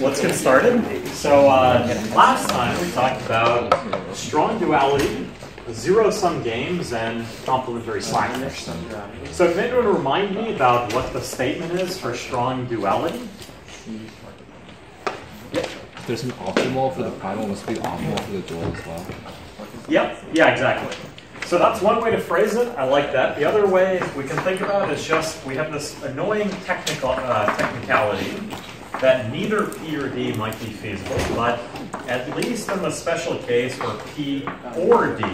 let's get started. So uh, last time we talked about strong duality, zero-sum games, and complementary slackness. So can anyone remind me about what the statement is for strong duality? Yep. There's an optimal for the primal, must be optimal for the dual as well. Yep, yeah, exactly. So that's one way to phrase it. I like that. The other way we can think about it is just we have this annoying technical uh, technicality that neither P or D might be feasible, but at least in the special case where P or D,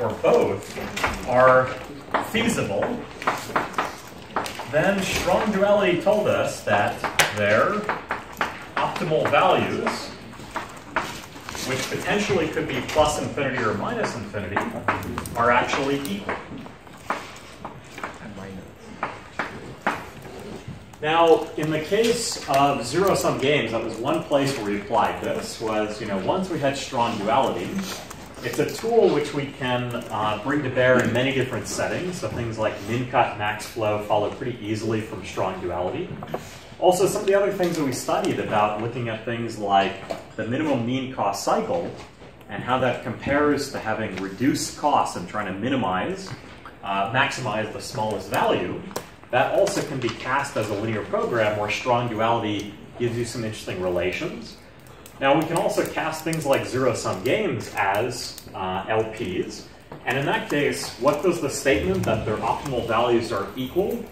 or both, are feasible, then strong duality told us that their optimal values, which potentially could be plus infinity or minus infinity, are actually equal. Now, in the case of zero-sum games, that was one place where we applied this, was, you know, once we had strong duality, it's a tool which we can uh, bring to bear in many different settings. So things like min-cut, max flow follow pretty easily from strong duality. Also, some of the other things that we studied about looking at things like the minimum mean cost cycle and how that compares to having reduced costs and trying to minimize, uh, maximize the smallest value, that also can be cast as a linear program where strong duality gives you some interesting relations. Now, we can also cast things like zero-sum games as uh, LPs. And in that case, what does the statement that their optimal values are equal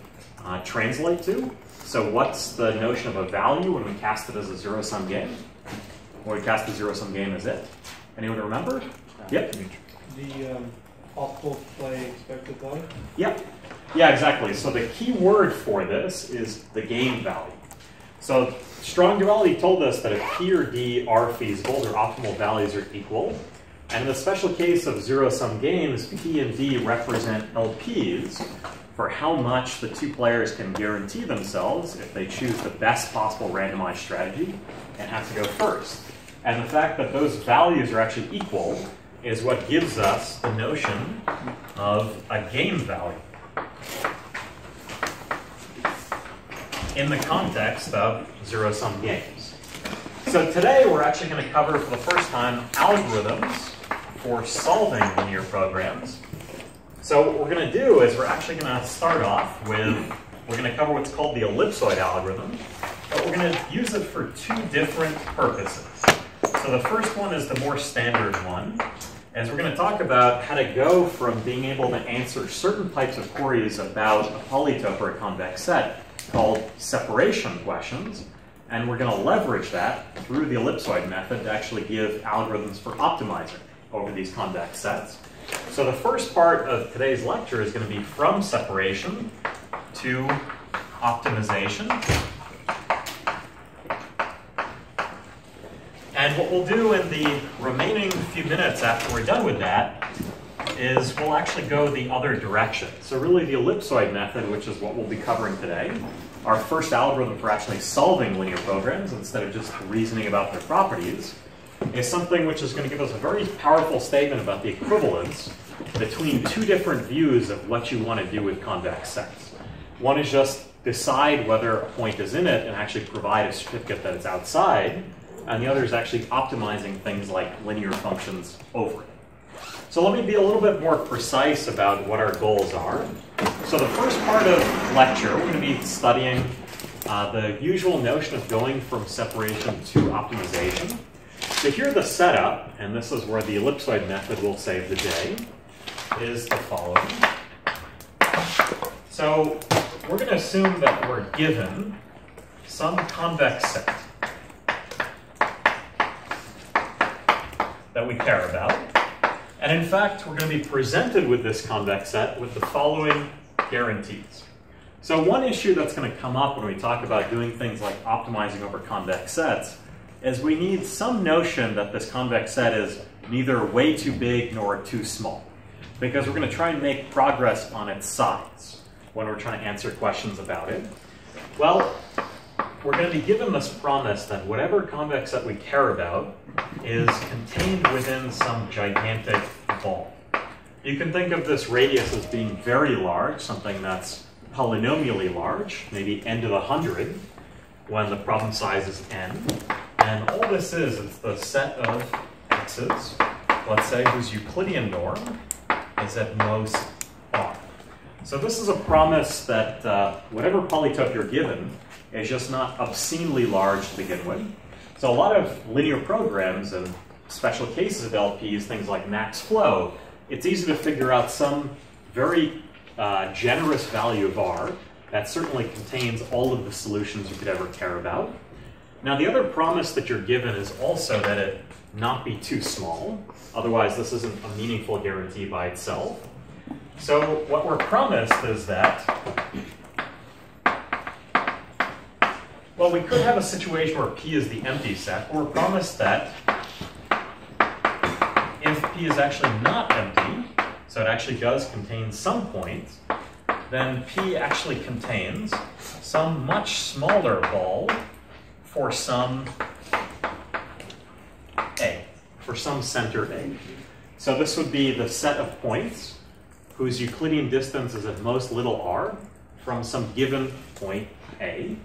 uh, translate to? So what's the notion of a value when we cast it as a zero-sum game? When we cast a zero-sum game as it? Anyone remember? Yep. The um, optimal play expected value? Yep. Yeah, exactly. So the key word for this is the game value. So strong duality told us that if P or D are feasible, their optimal values are equal. And in the special case of zero-sum games, P and D represent LPs for how much the two players can guarantee themselves if they choose the best possible randomized strategy and have to go first. And the fact that those values are actually equal is what gives us the notion of a game value. In the context of zero-sum games. So today we're actually going to cover for the first time algorithms for solving linear programs. So what we're going to do is we're actually going to start off with, we're going to cover what's called the ellipsoid algorithm, but we're going to use it for two different purposes. So the first one is the more standard one, as we're going to talk about how to go from being able to answer certain types of queries about a polytope or a convex set called separation questions, and we're going to leverage that through the ellipsoid method to actually give algorithms for optimizing over these convex sets. So the first part of today's lecture is going to be from separation to optimization. And what we'll do in the remaining few minutes after we're done with that is we'll actually go the other direction. So really the ellipsoid method, which is what we'll be covering today, our first algorithm for actually solving linear programs instead of just reasoning about their properties, is something which is going to give us a very powerful statement about the equivalence between two different views of what you want to do with convex sets. One is just decide whether a point is in it and actually provide a certificate that it's outside, and the other is actually optimizing things like linear functions over it. So let me be a little bit more precise about what our goals are. So the first part of lecture, we're going to be studying uh, the usual notion of going from separation to optimization. So here the setup, and this is where the ellipsoid method will save the day, is the following. So we're going to assume that we're given some convex set that we care about. And in fact, we're going to be presented with this convex set with the following guarantees. So one issue that's going to come up when we talk about doing things like optimizing over convex sets is we need some notion that this convex set is neither way too big nor too small. Because we're going to try and make progress on its size when we're trying to answer questions about it. Well, we're going to be given this promise that whatever convex set we care about is contained within some gigantic ball. You can think of this radius as being very large, something that's polynomially large, maybe n to the hundred. when the problem size is n. And all this is, it's the set of x's, let's say, whose Euclidean norm is at most r. So this is a promise that uh, whatever polytope you're given is just not obscenely large to begin with. So a lot of linear programs and special cases of LPs, things like max flow, it's easy to figure out some very uh, generous value of R that certainly contains all of the solutions you could ever care about. Now the other promise that you're given is also that it not be too small. Otherwise, this isn't a meaningful guarantee by itself. So what we're promised is that, well, we could have a situation where P is the empty set, or we're promised that if P is actually not empty, so it actually does contain some points, then P actually contains some much smaller ball for some A, for some center A. So this would be the set of points whose Euclidean distance is at most little r from some given point A.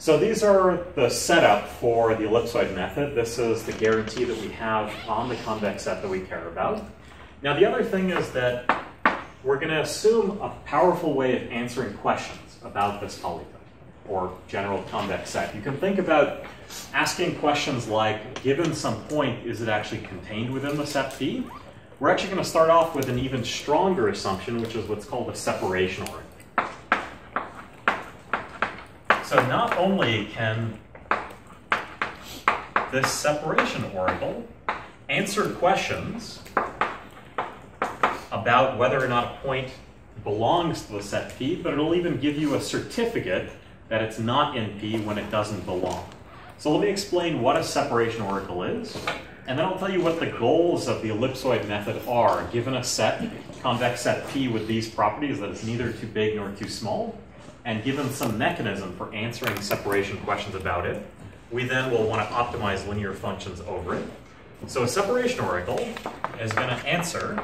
So these are the setup for the ellipsoid method. This is the guarantee that we have on the convex set that we care about. Now the other thing is that we're going to assume a powerful way of answering questions about this polytope or general convex set. You can think about asking questions like, given some point, is it actually contained within the set P? We're actually going to start off with an even stronger assumption, which is what's called a separation oracle. So not only can this separation oracle answer questions about whether or not a point belongs to the set P, but it'll even give you a certificate that it's not in P when it doesn't belong. So let me explain what a separation oracle is, and then I'll tell you what the goals of the ellipsoid method are, given a set, convex set P with these properties that it's neither too big nor too small, and given some mechanism for answering separation questions about it, we then will want to optimize linear functions over it. So a separation oracle is going to answer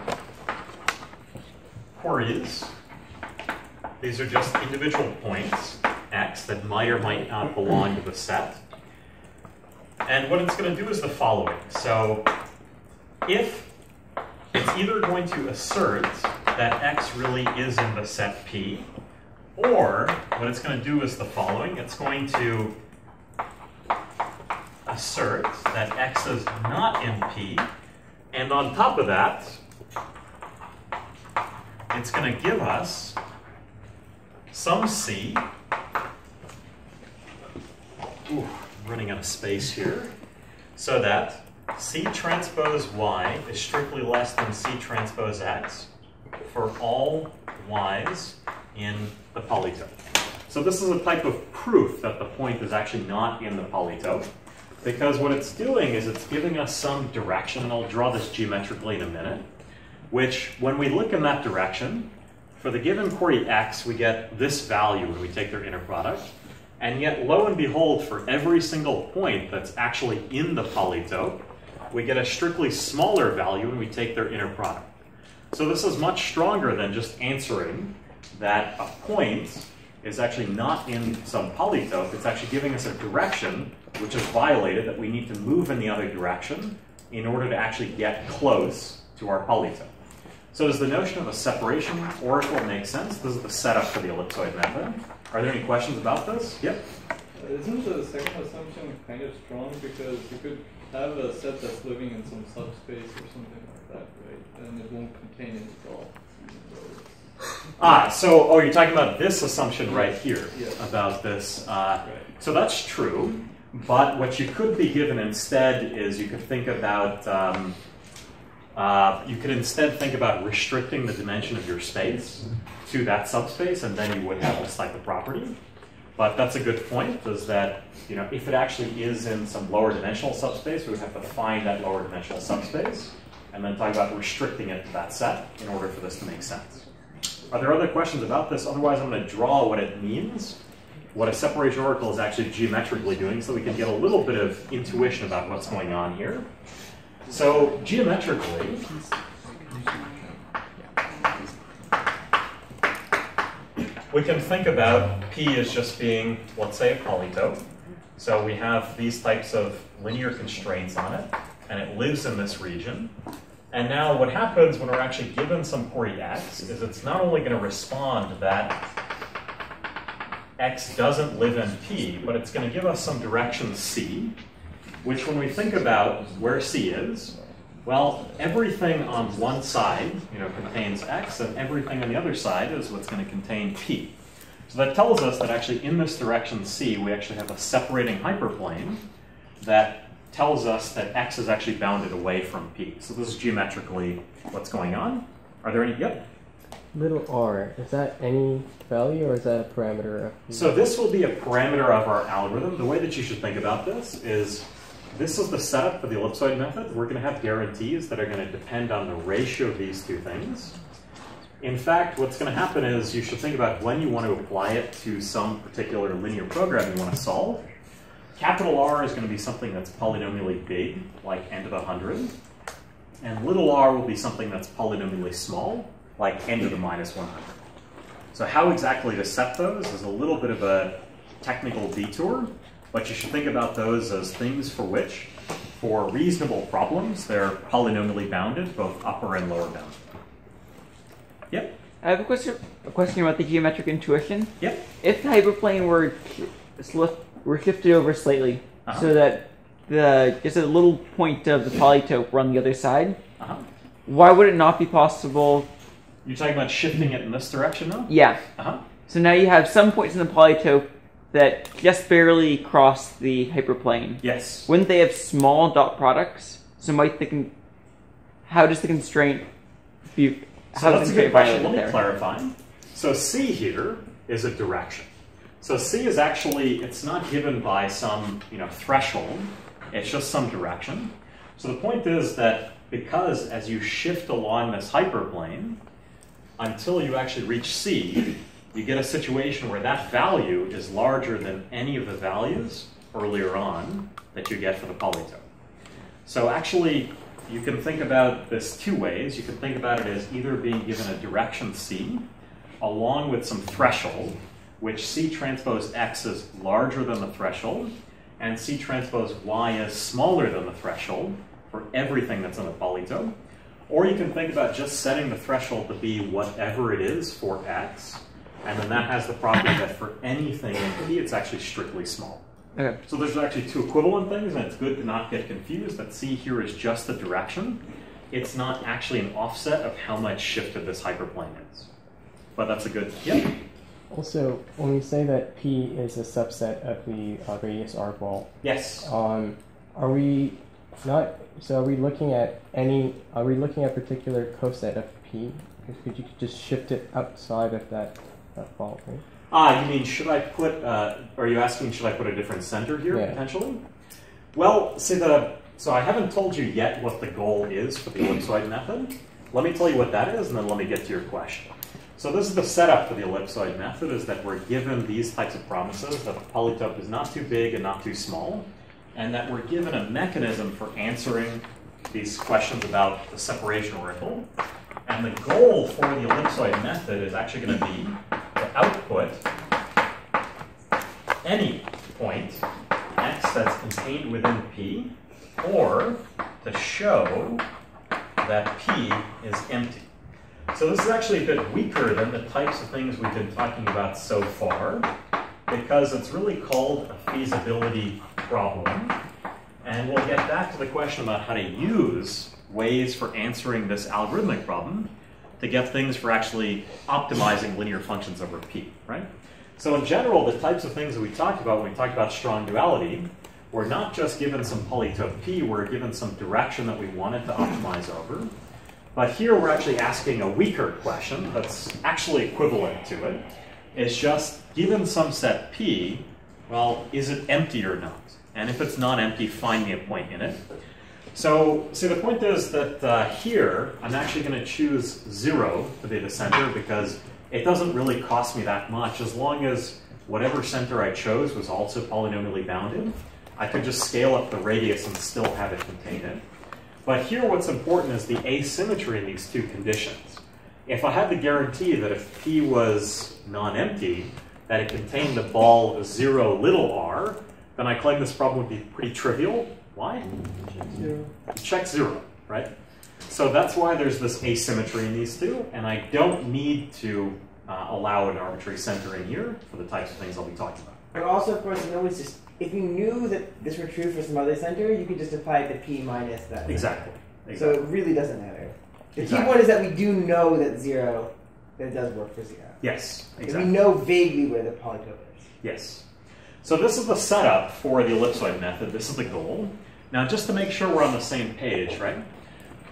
queries. These are just individual points, x, that might or might not belong to the set. And what it's going to do is the following. So if it's either going to assert that x really is in the set P, or what it's going to do is the following. It's going to assert that x is not in P, and on top of that, it's going to give us some C. Ooh, I'm running out of space here. So that C transpose Y is strictly less than C transpose X for all Y's in the polytope. So this is a type of proof that the point is actually not in the polytope because what it's doing is it's giving us some direction, and I'll draw this geometrically in a minute, which when we look in that direction, for the given query x, we get this value when we take their inner product. And yet, lo and behold, for every single point that's actually in the polytope, we get a strictly smaller value when we take their inner product. So this is much stronger than just answering that a point is actually not in some polytope. It's actually giving us a direction which is violated that we need to move in the other direction in order to actually get close to our polytope. So does the notion of a separation oracle make sense? This is the setup for the ellipsoid method. Are there any questions about this? Yep. Uh, Isn't the second assumption kind of strong because you could have a set that's living in some subspace or something like that, right? And it won't contain it at all. Ah, so, oh, you're talking about this assumption right here Yeah. about this. Uh, Right. So that's true, but what you could be given instead is you could think about, um, uh, you could instead think about restricting the dimension of your space to that subspace, and then you would have this type of property. But that's a good point, is that, you know, if it actually is in some lower dimensional subspace, we would have to find that lower dimensional subspace, and then talk about restricting it to that set in order for this to make sense. Are there other questions about this? Otherwise, I'm going to draw what it means, what a separation oracle is actually geometrically doing, so we can get a little bit of intuition about what's going on here. So geometrically, we can think about P as just being, let's say, a polytope. So we have these types of linear constraints on it, and it lives in this region. And now what happens when we're actually given some query x is it's not only going to respond that x doesn't live in P, but it's going to give us some direction C, which when we think about where C is, well, everything on one side, you know, contains x, and everything on the other side is what's going to contain p. So that tells us that actually in this direction c, we actually have a separating hyperplane that tells us that x is actually bounded away from p. So this is geometrically what's going on. Are there any? Yep. Little r, is that any value or is that a parameter of? So this will be a parameter of our algorithm. The way that you should think about this is this is the setup for the ellipsoid method. We're going to have guarantees that are going to depend on the ratio of these two things. In fact, what's going to happen is you should think about when you want to apply it to some particular linear program you want to solve. Capital R is going to be something that's polynomially big, like n to the 100. And little r will be something that's polynomially small, like n to the minus 100. So how exactly to set those is a little bit of a technical detour, but you should think about those as things for which, for reasonable problems, they're polynomially bounded, both upper and lower bound. Yep. I have a question. A question about the geometric intuition. Yep. If the hyperplane were sli- were shifted over slightly, Uh-huh. so that the just a little point of the polytope were on the other side, Uh-huh. why would it not be possible? You're talking about shifting it in this direction, though? Yeah. Uh-huh. So now you have some points in the polytope that just barely cross the hyperplane. Yes. Wouldn't they have small dot products? So might the con- how does the constraint be? So How that's does a good question. Let me clarify. So C here is a direction. So C is actually, it's not given by some you know, threshold. It's just some direction. So the point is that because as you shift along this hyperplane, until you actually reach C, you get a situation where that value is larger than any of the values earlier on that you get for the polytope. So actually, you can think about this two ways. You can think about it as either being given a direction C along with some threshold, which C transpose X is larger than the threshold, and C transpose Y is smaller than the threshold for everything that's in the polytope. Or you can think about just setting the threshold to be whatever it is for X, and then that has the property that for anything in P, it's actually strictly small. Okay. So there's actually two equivalent things, and it's good to not get confused that C here is just the direction. It's not actually an offset of how much shifted this hyperplane is. But that's a good, yep. Also, when we say that P is a subset of the uh, radius R ball, Yes. um, are we not? So are we looking at any? Are we looking at particular coset of P? Could you just shift it outside of that that ball, right? Ah, you mean should I put, uh, are you asking should I put a different center here Yeah. potentially? Well, see the, so I haven't told you yet what the goal is for the ellipsoid method. Let me tell you what that is, and then let me get to your question. So this is the setup for the ellipsoid method, is that we're given these types of promises, that the polytope is not too big and not too small, and that we're given a mechanism for answering these questions about the separation oracle. And the goal for the ellipsoid method is actually going to be to output any point x that's contained within P, or to show that P is empty. So this is actually a bit weaker than the types of things we've been talking about so far, because it's really called a feasibility problem. And we'll get back to the question about how to use ways for answering this algorithmic problem to get things for actually optimizing linear functions over P, right? So in general, the types of things that we talked about when we talked about strong duality, we're not just given some polytope P, we're given some direction that we wanted to optimize over. But here we're actually asking a weaker question that's actually equivalent to it. It's just given some set P, well, is it empty or not? And if it's not empty, find me a point in it. So, see, the point is that uh, here, I'm actually going to choose 0 to be the center because it doesn't really cost me that much. As long as whatever center I chose was also polynomially bounded, I could just scale up the radius and still have it contained. But here what's important is the asymmetry in these two conditions. if I had the guarantee that if P was non-empty, that it contained the ball 0 little r, then I claim this problem would be pretty trivial. Why? Check Zero. check zero, right? So that's why there's this asymmetry in these two, and I don't need to uh, allow an arbitrary center in here for the types of things I'll be talking about. But also, of course, you know, just if you knew that this were true for some other center, you could just apply it to p minus that. center. Exactly. So it really doesn't matter. The Exactly. key point is that we do know that zero, that it does work for zero. Yes, And exactly. We know vaguely where the polytope is. Yes. So this is the setup for the ellipsoid method. This is the goal. Now, just to make sure we're on the same page, right?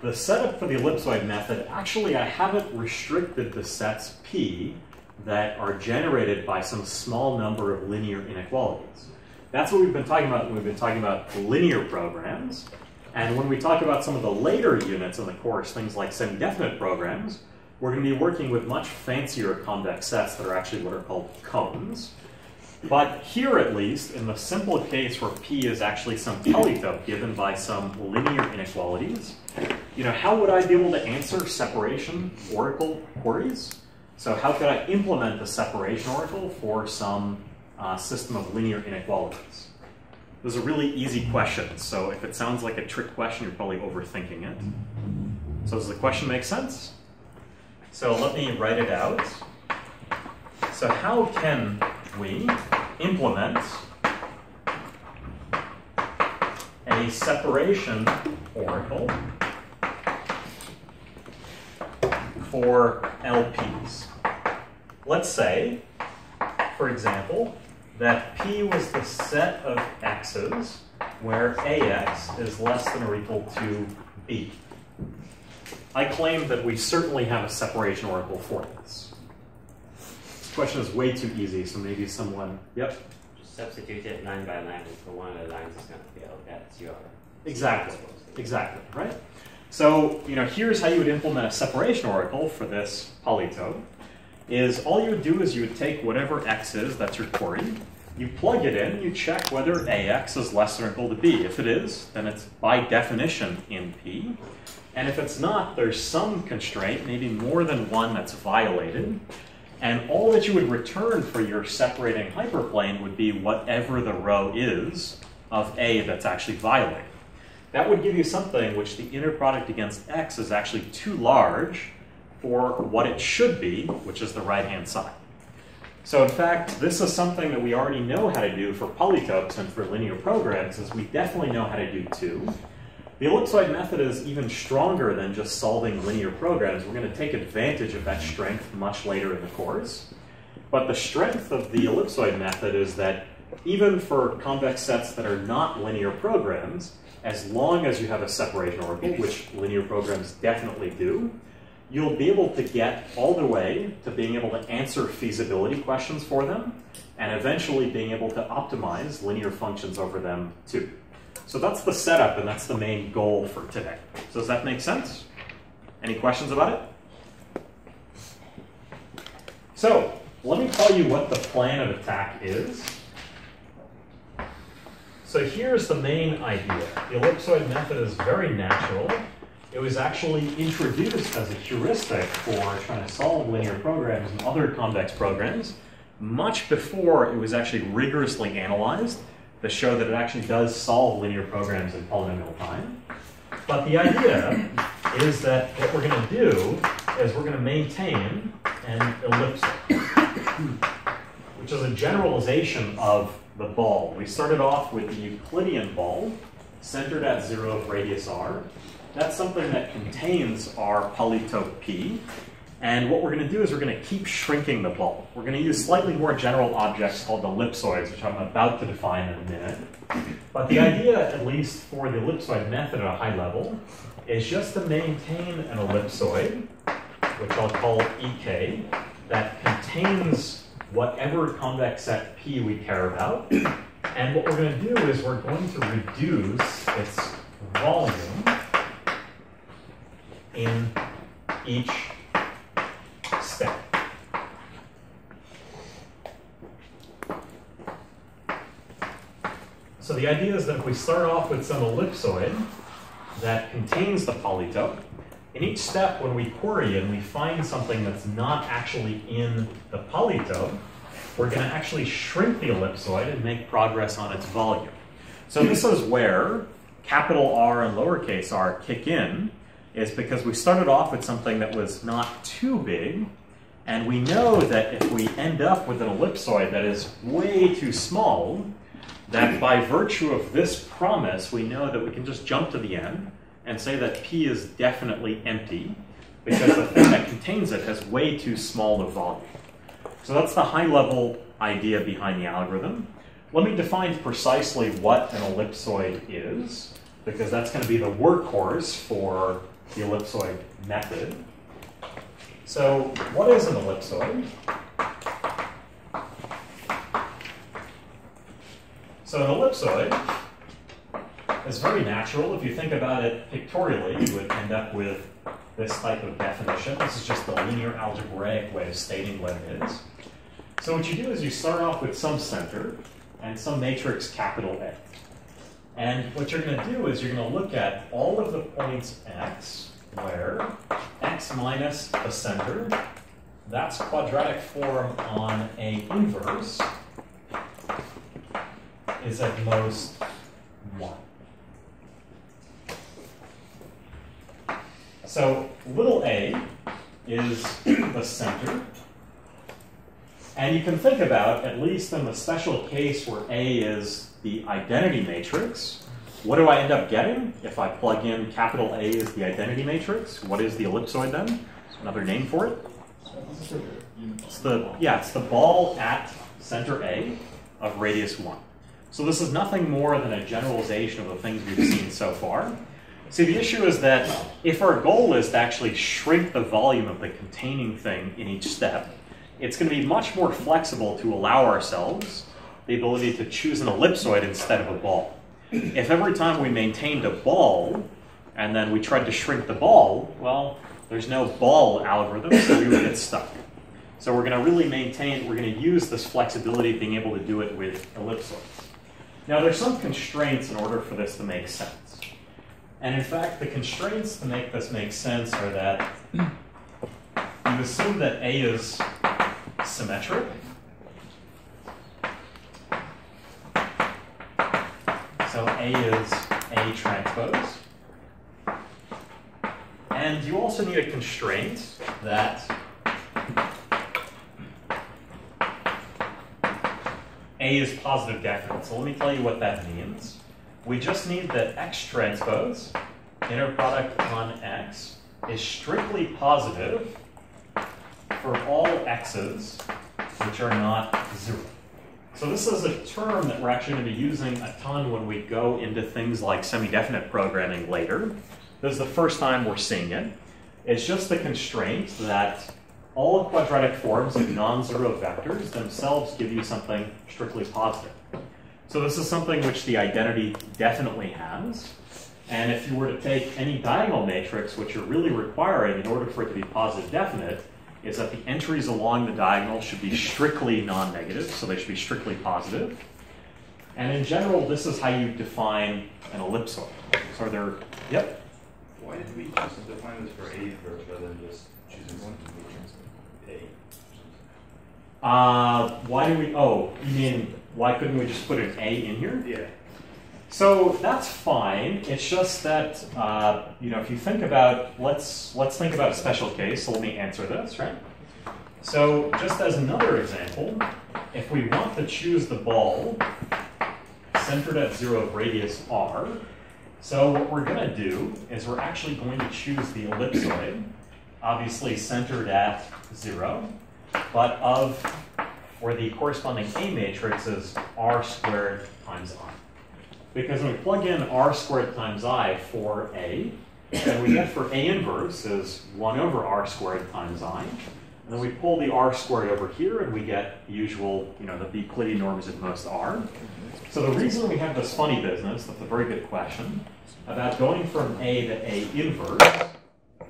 The setup for the ellipsoid method, actually, I haven't restricted the sets P that are generated by some small number of linear inequalities. That's what we've been talking about. when We've been talking about linear programs. And when we talk about some of the later units in the course, things like semi-definite programs, we're going to be working with much fancier convex sets that are actually what are called cones. But here, at least, in the simple case where P is actually some polytope given by some linear inequalities, you know, how would I be able to answer separation oracle queries? So how could I implement the separation oracle for some uh, system of linear inequalities? Those are really easy questions. So if it sounds like a trick question, you're probably overthinking it. So does the question make sense? So let me write it out. So how can we implement a separation oracle for LPs? Let's say, for example, that P was the set of x's where AX is less than or equal to B. I claim that we certainly have a separation oracle for this. This question is way too easy, so maybe someone. Yep, Just substitute it line by line, and for one of the lines is going to fail. That's your exactly. Exactly, right? So, you know, here's how you would implement a separation oracle for this polytope. Is all you would do is you would take whatever x is, that's your query, you plug it in, you check whether ax is less than or equal to b. If it is, then it's by definition in P. And if it's not, there's some constraint, maybe more than one that's violated. And all that you would return for your separating hyperplane would be whatever the row is of A that's actually violated. That would give you something which the inner product against X is actually too large for what it should be, which is the right-hand side. So in fact, this is something that we already know how to do for polytopes and for linear programs, as we definitely know how to do too. The ellipsoid method is even stronger than just solving linear programs. We're going to take advantage of that strength much later in the course. But the strength of the ellipsoid method is that even for convex sets that are not linear programs, as long as you have a separation oracle, which linear programs definitely do, you'll be able to get all the way to being able to answer feasibility questions for them, and eventually being able to optimize linear functions over them too. So that's the setup, and that's the main goal for today. So does that make sense? Any questions about it? So let me tell you what the plan of attack is. So here's the main idea. The ellipsoid method is very natural. It was actually introduced as a heuristic for trying to solve linear programs and other convex programs much before it was actually rigorously analyzed to show that it actually does solve linear programs in polynomial time. But the idea is that what we're going to do is we're going to maintain an ellipsoid, which is a generalization of the ball. We started off with the Euclidean ball, centered at zero of radius r. That's something that contains our polytope P. And what we're going to do is we're going to keep shrinking the ball. We're going to use slightly more general objects called ellipsoids, which I'm about to define in a minute. But the idea, at least for the ellipsoid method at a high level, is just to maintain an ellipsoid, which I'll call EK, that contains whatever convex set P we care about. And what we're going to do is we're going to reduce its volume in each step. So the idea is if we start off with some ellipsoid that contains the polytope, in each step when we query and we find something that's not actually in the polytope, we're going to actually shrink the ellipsoid and make progress on its volume. So this is where capital R and lowercase r kick in, is because we started off with something that was not too big, and we know that if we end up with an ellipsoid that is way too small, that by virtue of this promise, we know that we can just jump to the end and say that P is definitely empty because the thing that contains it has way too small a volume. So that's the high level idea behind the algorithm. Let me define precisely what an ellipsoid is, because that's going to be the workhorse for the ellipsoid method. So what is an ellipsoid? So an ellipsoid is very natural. If you think about it pictorially, you would end up with this type of definition. This is just the linear algebraic way of stating what it is. So what you do is you start off with some center and some matrix capital A. And what you're going to do is you're going to look at all of the points x where x minus the center, that's quadratic form on A inverse, is at most 1. So little a is the center. And you can think about, at least in the special case where A is the identity matrix, what do I end up getting if I plug in capital A is the identity matrix? What is the ellipsoid then? Another name for it? It's the, yeah, it's the ball at center A of radius 1. So this is nothing more than a generalization of the things we've seen so far. See, the issue is that if our goal is to actually shrink the volume of the containing thing in each step, it's going to be much more flexible to allow ourselves the ability to choose an ellipsoid instead of a ball. If every time we maintained a ball and then we tried to shrink the ball, well, there's no ball algorithm, so we would get stuck. So we're going to really maintain, we're going to use this flexibility of being able to do it with ellipsoids. Now, there's some constraints in order for this to make sense. And in fact, the constraints to make this make sense are that you assume that A is symmetric. So A is A transpose. And you also need a constraint that A is positive definite. So let me tell you what that means. We just need that X transpose, inner product on X, is strictly positive for all X's which are not zero. So this is a term that we're actually going to be using a ton when we go into things like semi-definite programming later. This is the first time we're seeing it. It's just the constraint that all quadratic forms of non-zero vectors themselves give you something strictly positive. So this is something which the identity definitely has. And if you were to take any diagonal matrix, what you're really requiring in order for it to be positive definite is that the entries along the diagonal should be strictly non-negative, so they should be strictly positive. And in general, this is how you define an ellipsoid. So are there, yep? Why did we just define this for A rather than just choosing something Uh, why do we, oh, you mean, why couldn't we just put an A in here? Yeah. So that's fine. It's just that uh, you know if you think about let's let's think about a special case. So let me answer this right. So just as another example, if we want to choose the ball centered at zero of radius r, so what we're going to do is we're actually going to choose the ellipsoid, obviously centered at zero, but of where the corresponding A matrix is r squared times i. Because when we plug in r squared times i for a, then we get for a inverse is 1 over r squared times i. And then we pull the r squared over here and we get the usual, you know, the Euclidean norms at most r. So the reason we have this funny business, that's a very good question, about going from a to a inverse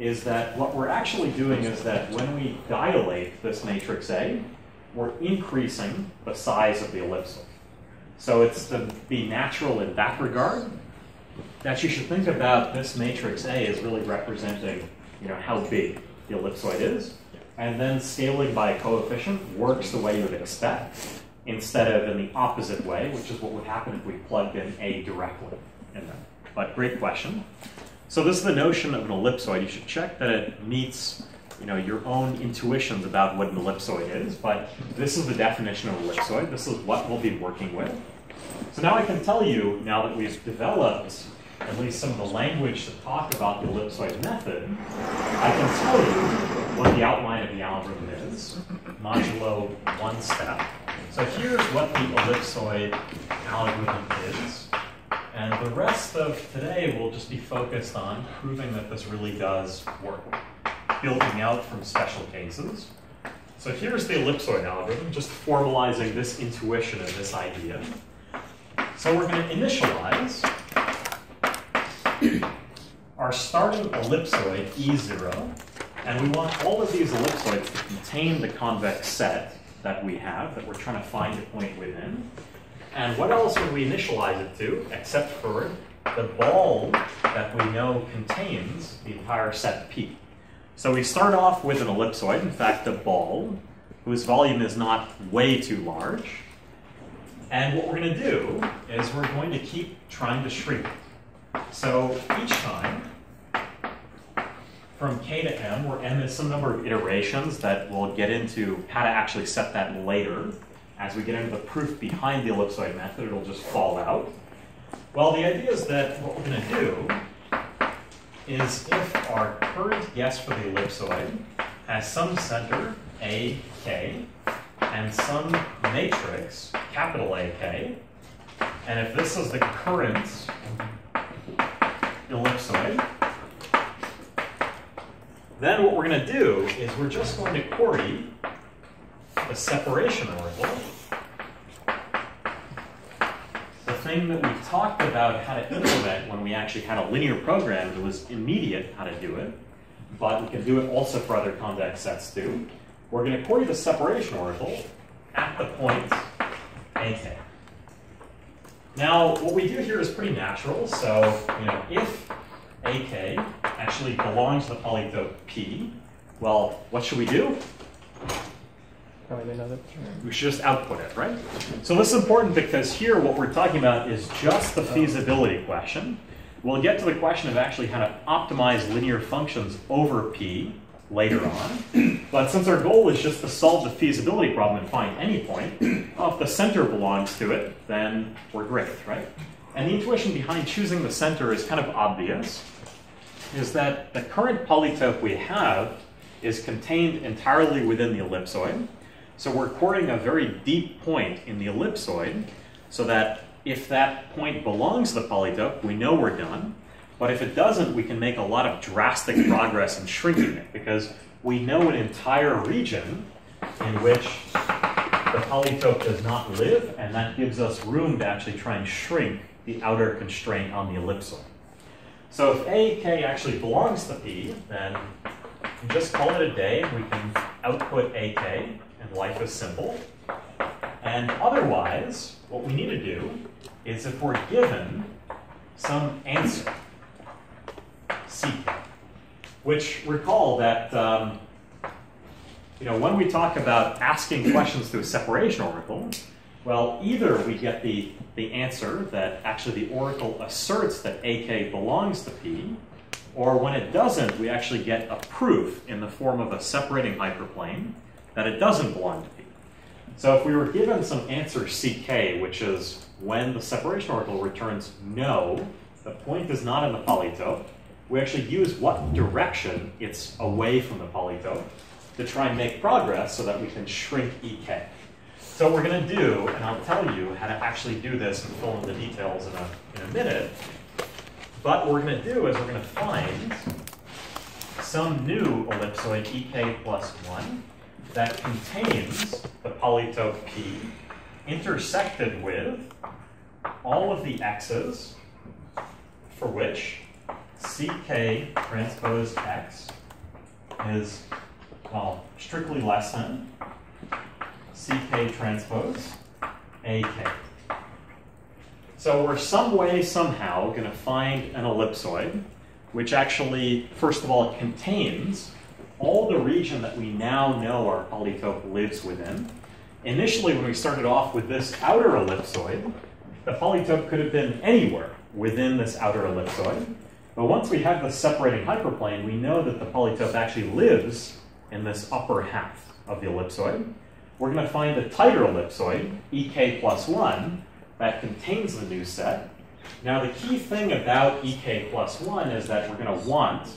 is that what we're actually doing is that when we dilate this matrix A, we're increasing the size of the ellipsoid. So it's to be natural in that regard that you should think about this matrix A as really representing you know, how big the ellipsoid is. And then scaling by a coefficient works the way you would expect, instead of in the opposite way, which is what would happen if we plugged in A directly in there. But great question. So this is the notion of an ellipsoid. You should check that it meets you know, your own intuitions about what an ellipsoid is, but this is the definition of ellipsoid. This is what we'll be working with. So now I can tell you, now that we've developed at least some of the language to talk about the ellipsoid method, I can tell you what the outline of the algorithm is, modulo one step. So here's what the ellipsoid algorithm is. And the rest of today will just be focused on proving that this really does work, building out from special cases. So here's the ellipsoid algorithm, just formalizing this intuition and this idea. So we're going to initialize our starting ellipsoid E0, and we want all of these ellipsoids to contain the convex set that we have, that we're trying to find a point within. And what else would we initialize it to, except for the ball that we know contains the entire set P? So we start off with an ellipsoid, in fact, a ball, whose volume is not way too large. And what we're going to do is we're going to keep trying to shrink. So each time, from k to m, where m is some number of iterations that we'll get into how to actually set that later, as we get into the proof behind the ellipsoid method, it'll just fall out. Well, the idea is that what we're going to do is if our current guess for the ellipsoid has some center, a, k, and some matrix, capital AK, and if this is the current ellipsoid, then what we're going to do is we're just going to query the separation oracle, the thing that we talked about how to implement when we actually had a linear program that was immediate how to do it, but we can do it also for other convex sets too. We're going to query the separation oracle at the point AK. Now, what we do here is pretty natural. So, you know, if AK actually belongs to the polytope P, well, what should we do? Find another. We should just output it, right? So this is important because here what we're talking about is just the feasibility question. We'll get to the question of actually how to optimize linear functions over P later on. But since our goal is just to solve the feasibility problem and find any point, well, if the center belongs to it, then we're great, right? And the intuition behind choosing the center is kind of obvious, is that the current polytope we have is contained entirely within the ellipsoid. So we're querying a very deep point in the ellipsoid so that if that point belongs to the polytope, we know we're done. But if it doesn't, we can make a lot of drastic progress in shrinking it because we know an entire region in which the polytope does not live, and that gives us room to actually try and shrink the outer constraint on the ellipsoid. So if AK actually belongs to P, then we just call it a day, we can output AK, and life is simple. And otherwise, what we need to do is if we're given some answer, CK, which recall that um, you know when we talk about asking questions to a separation oracle, well, either we get the, the answer that actually the oracle asserts that AK belongs to P, or when it doesn't, we actually get a proof in the form of a separating hyperplane that it doesn't belong to P. So if we were given some answer CK, which is when the separation oracle returns no, the point is not in the polytope, we actually use what direction it's away from the polytope to try and make progress so that we can shrink EK. So what we're going to do, and I'll tell you how to actually do this and fill in the details in a, in a minute, but what we're going to do is we're going to find some new ellipsoid EK plus 1 that contains the polytope P intersected with all of the x's for which CK transpose X is, well, strictly less than CK transpose AK. So we're some way, somehow, going to find an ellipsoid which actually, first of all, it contains all the region that we now know our polytope lives within. Initially, when we started off with this outer ellipsoid, the polytope could have been anywhere within this outer ellipsoid. But once we have the separating hyperplane, we know that the polytope actually lives in this upper half of the ellipsoid. We're going to find a tighter ellipsoid, EK plus 1, that contains the new set. Now, the key thing about EK plus 1 is that we're going to want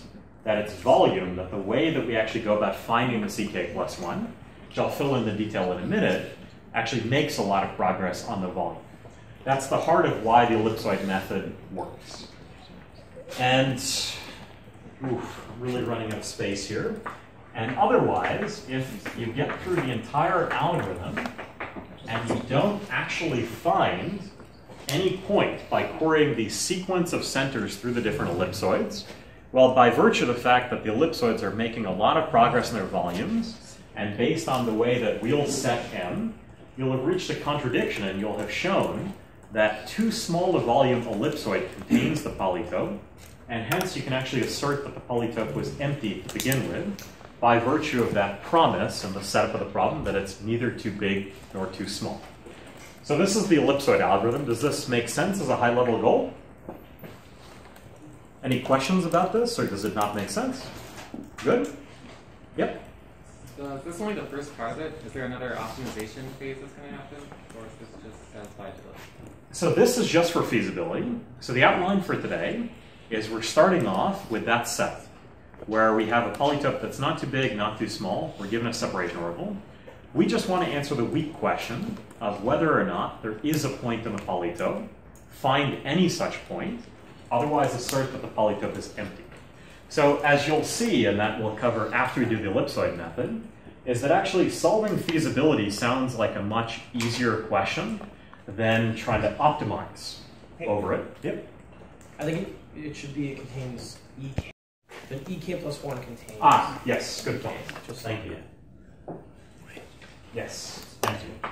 that its volume, that the way that we actually go about finding the CK plus 1, which I'll fill in the detail in a minute, actually makes a lot of progress on the volume. That's the heart of why the ellipsoid method works. And, oof, really running out of space here. And otherwise, if you get through the entire algorithm and you don't actually find any point by querying the sequence of centers through the different ellipsoids, well, by virtue of the fact that the ellipsoids are making a lot of progress in their volumes, and based on the way that we'll set M, you'll have reached a contradiction and you'll have shown that too small a volume ellipsoid contains the polytope, and hence you can actually assert that the polytope was empty to begin with by virtue of that promise and the setup of the problem that it's neither too big nor too small. So this is the ellipsoid algorithm. Does this make sense as a high-level goal? Any questions about this, or does it not make sense? Good? Yep. So this is this only the first part of it? Is there another optimization phase that's going to happen? Or is this just satisfied? So this is just for feasibility. So the outline for today is we're starting off with that set where we have a polytope that's not too big, not too small. We're given a separation oracle. We just want to answer the weak question of whether or not there is a point in the polytope, find any such point, otherwise assert that the polytope is empty. So as you'll see, and that we'll cover after we do the ellipsoid method, is that actually solving feasibility sounds like a much easier question than trying to optimize Hey. over it. Yep. I think it, it should be it contains EK. Then EK plus one contains. Ah, yes, good point. Just Thank you. Yes, thank you.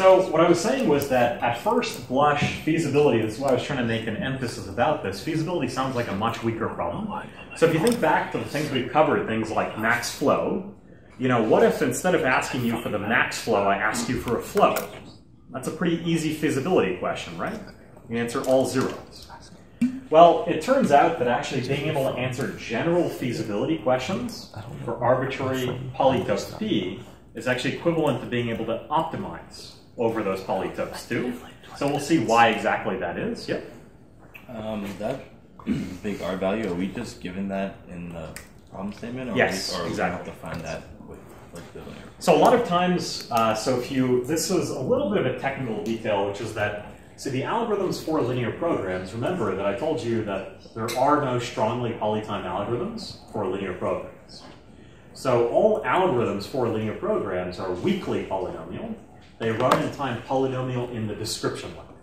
So what I was saying was that at first blush, feasibility, this is why I was trying to make an emphasis about this, feasibility sounds like a much weaker problem. So if you think back to the things we've covered, things like max flow, you know, what if instead of asking you for the max flow, I ask you for a flow? That's a pretty easy feasibility question, right? You answer all zeros. Well, it turns out that actually being able to answer general feasibility questions for arbitrary polytope P is actually equivalent to being able to optimize over those polytopes too. So we'll see why exactly that is. Yep. Um, that big R value, are we just given that in the problem statement? Or Yes, are we, or exactly. Are we have to find that with like the So a lot of times, uh, so if you, this is a little bit of a technical detail, which is that, so the algorithms for linear programs, remember that I told you that there are no strongly polytime algorithms for linear programs. So all algorithms for linear programs are weakly polynomial. They run in time polynomial in the description length.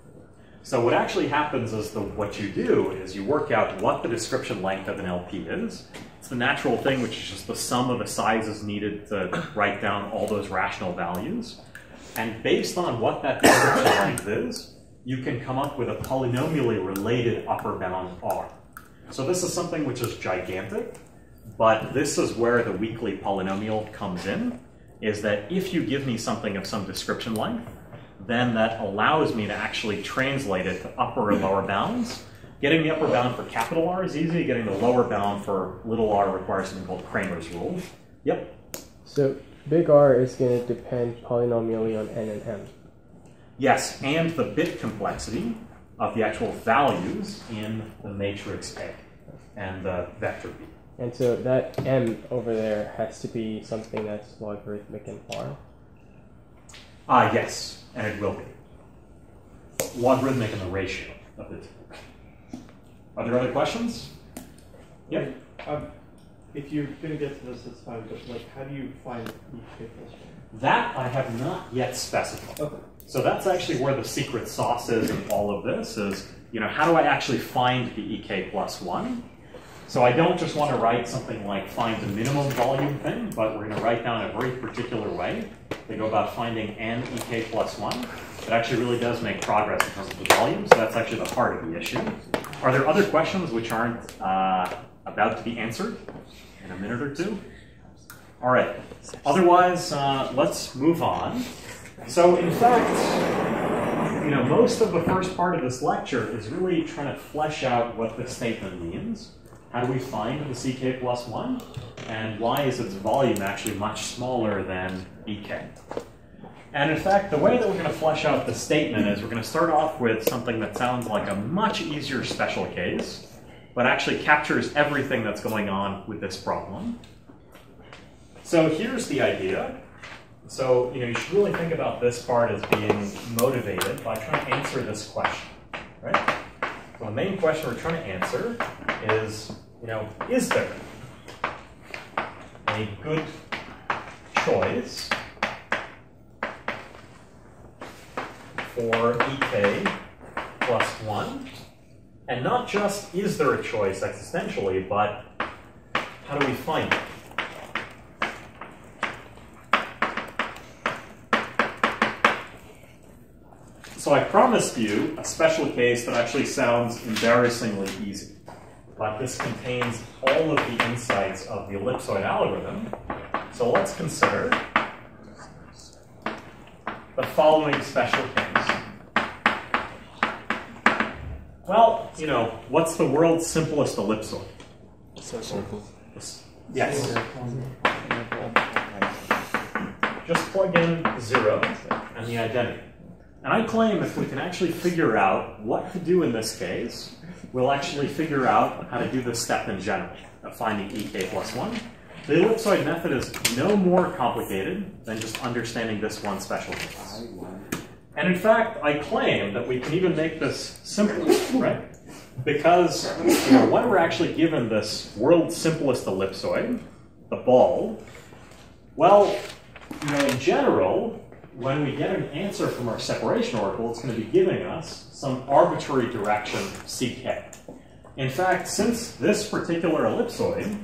So what actually happens is the, what you do is you work out what the description length of an LP is. It's the natural thing, which is just the sum of the sizes needed to write down all those rational values. And based on what that description length is, you can come up with a polynomially related upper bound R. So this is something which is gigantic, but this is where the weakly polynomial comes in, is that if you give me something of some description length, then that allows me to actually translate it to upper and lower bounds. Getting the upper bound for capital R is easy, getting the lower bound for little r requires something called Cramer's rule. Yep. So big R is going to depend polynomially on n and m. Yes, and the bit complexity of the actual values in the matrix A and the vector B. And so that m over there has to be something that's logarithmic in R. Ah, yes, and it will be. Logarithmic in the ratio of the two. Are there other questions? Yep. Um, if you're gonna get to this, it's fine. But like, how do you find EK plus one? That I have not yet specified. Okay. So that's actually where the secret sauce is in all of this is, you know, how do I actually find the EK plus one? So I don't just want to write something like find the minimum volume thing, but we're going to write down a very particular way to go about finding n EK plus one. It actually really does make progress in terms of the volume, so that's actually the heart of the issue. Are there other questions which aren't uh, about to be answered in a minute or two? All right. Otherwise, uh, let's move on. So, in fact, you know, most of the first part of this lecture is really trying to flesh out what this statement means. How do we find the ck plus 1? And why is its volume actually much smaller than ek? And in fact, the way that we're going to flesh out the statement is we're going to start off with something that sounds like a much easier special case, but actually captures everything that's going on with this problem. So here's the idea. So you know you should really think about this part as being motivated by trying to answer this question, right? So the main question we're trying to answer is, you know, is there a good choice for ek plus 1? And not just is there a choice existentially, but how do we find it? So I promised you a special case that actually sounds embarrassingly easy. But this contains all of the insights of the ellipsoid algorithm. So let's consider the following special case. Well, you know, what's the world's simplest ellipsoid? Circle. Yes. Just plug in zero and the identity. And I claim if we can actually figure out what to do in this case, we'll actually figure out how to do this step in general of finding ek plus 1. The ellipsoid method is no more complicated than just understanding this one special case. And in fact, I claim that we can even make this simpler, right? Because you know, when we're actually given this world's simplest ellipsoid, the ball, well, you know, in general, when we get an answer from our separation oracle, it's going to be giving us some arbitrary direction ck. In fact, since this particular ellipsoid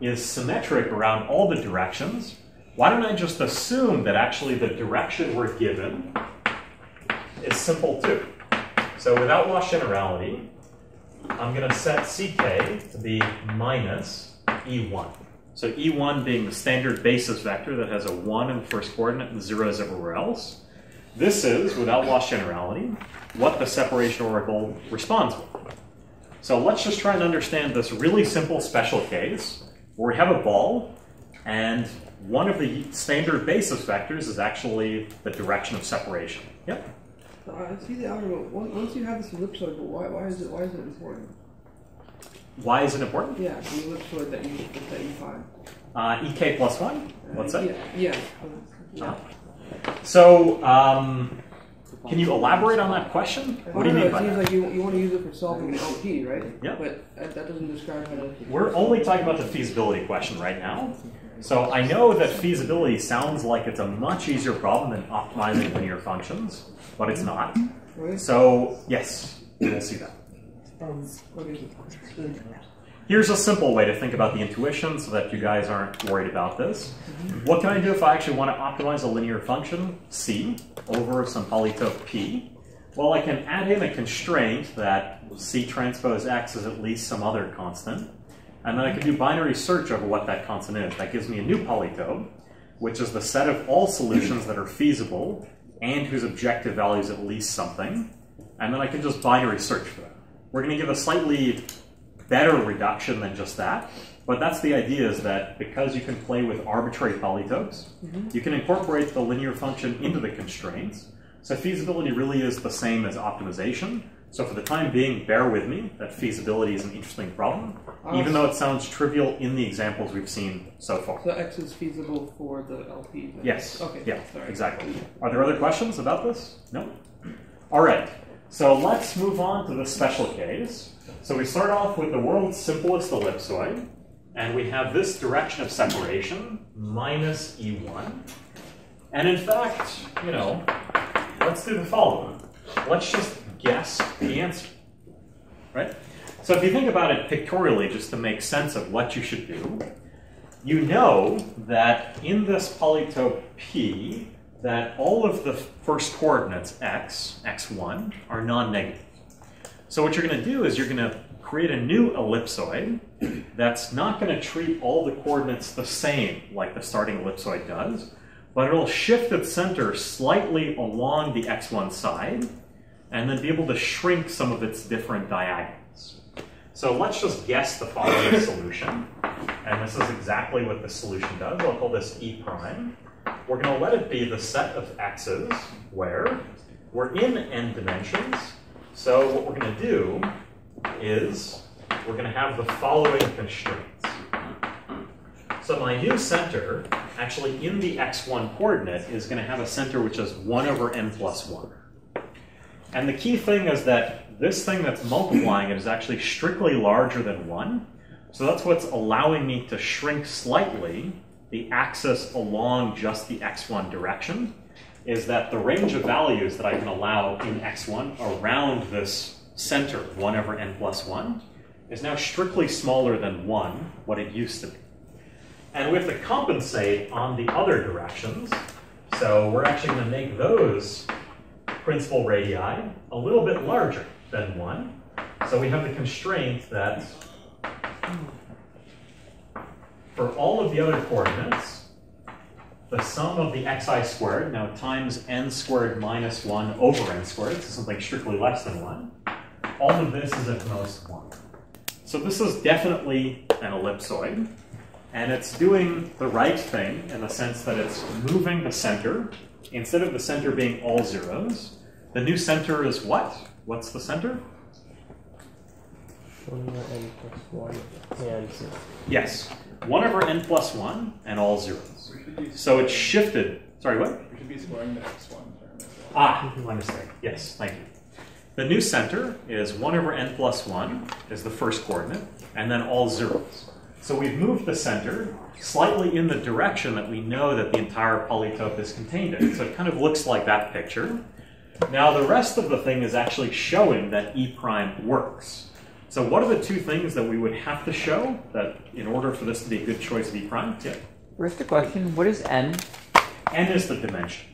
is symmetric around all the directions, why don't I just assume that actually the direction we're given is simple too? So without loss generality, I'm going to set ck to be minus e1. So E1 being the standard basis vector that has a 1 in the first coordinate and zeros everywhere else. This is, without loss of generality, what the separation oracle responds with. So let's just try and understand this really simple special case where we have a ball and one of the standard basis vectors is actually the direction of separation. Yep. Uh, I see the algorithm. Once once you have this ellipsoid, why, why is it why is it important? Why is it important? Yeah, the ellipsoid that you that you find. Uh, ek plus 1? What's that? Yeah, yeah. yeah. So, um, can you elaborate on that question? What do you mean by that? It seems like you, you want to use it for solving an LP, right? Yeah. But that, that doesn't describe how to. We're only talking about the feasibility question right now. So I know that feasibility sounds like it's a much easier problem than optimizing linear functions, but it's not. So yes, we'll see that. Um, what is it? Here's a simple way to think about the intuition so that you guys aren't worried about this. What can I do if I actually want to optimize a linear function, c, over some polytope p? Well, I can add in a constraint that c transpose x is at least some other constant, and then I can do binary search over what that constant is. That gives me a new polytope, which is the set of all solutions that are feasible and whose objective value is at least something, and then I can just binary search for that. We're going to give a slightly better reduction than just that. But that's the idea is that because you can play with arbitrary polytopes, Mhm. you can incorporate the linear function into the constraints. So feasibility really is the same as optimization. So for the time being, bear with me that feasibility is an interesting problem, even though it sounds trivial in the examples we've seen so far. So X is feasible for the LP. then? Yes. Okay. Yeah, sorry. exactly. Are there other questions about this? No? All right. So let's move on to the special case. So we start off with the world's simplest ellipsoid, and we have this direction of separation, minus E1. And in fact, you know, let's do the following. Let's just guess the answer, right? So if you think about it pictorially, just to make sense of what you should do, you know that in this polytope P, that all of the first coordinates x, x1, are non-negative. So what you're going to do is you're going to create a new ellipsoid that's not going to treat all the coordinates the same like the starting ellipsoid does, but it'll shift its center slightly along the x1 side and then be able to shrink some of its different diagonals. So let's just guess the following solution. And this is exactly what the solution does. I'll call this E prime. We're going to let it be the set of x's where we're in n dimensions. So what we're going to do is we're going to have the following constraints. So my new center, actually in the x1 coordinate, is going to have a center which is 1 over n plus 1. And the key thing is that this thing that's multiplying it is actually strictly larger than 1. So that's what's allowing me to shrink slightly the axis along just the x1 direction, is that the range of values that I can allow in x1 around this center, 1 over n plus 1, is now strictly smaller than 1, what it used to be. And we have to compensate on the other directions. So we're actually going to make those principal radii a little bit larger than 1. So we have the constraint that for all of the other coordinates, the sum of the xi squared, now times n squared minus 1 over n squared, so something strictly less than 1, all of this is at most 1. So this is definitely an ellipsoid, and it's doing the right thing in the sense that it's moving the center. Instead of the center being all zeros, the new center is what? What's the center? 1 plus 1 and 0. Yes, 1 over n plus 1 and all zeros. So it's shifted. Sorry, what? We should be squaring the x1 term as well. Ah, my mistake. Yes, thank you. The new center is 1 over n plus 1 is the first coordinate, and then all zeros. So we've moved the center slightly in the direction that we know that the entire polytope is contained in. So it kind of looks like that picture. Now the rest of the thing is actually showing that E prime works. So what are the two things that we would have to show that in order for this to be a good choice of E prime? Yeah. Where's the question? What is n? n is the dimension.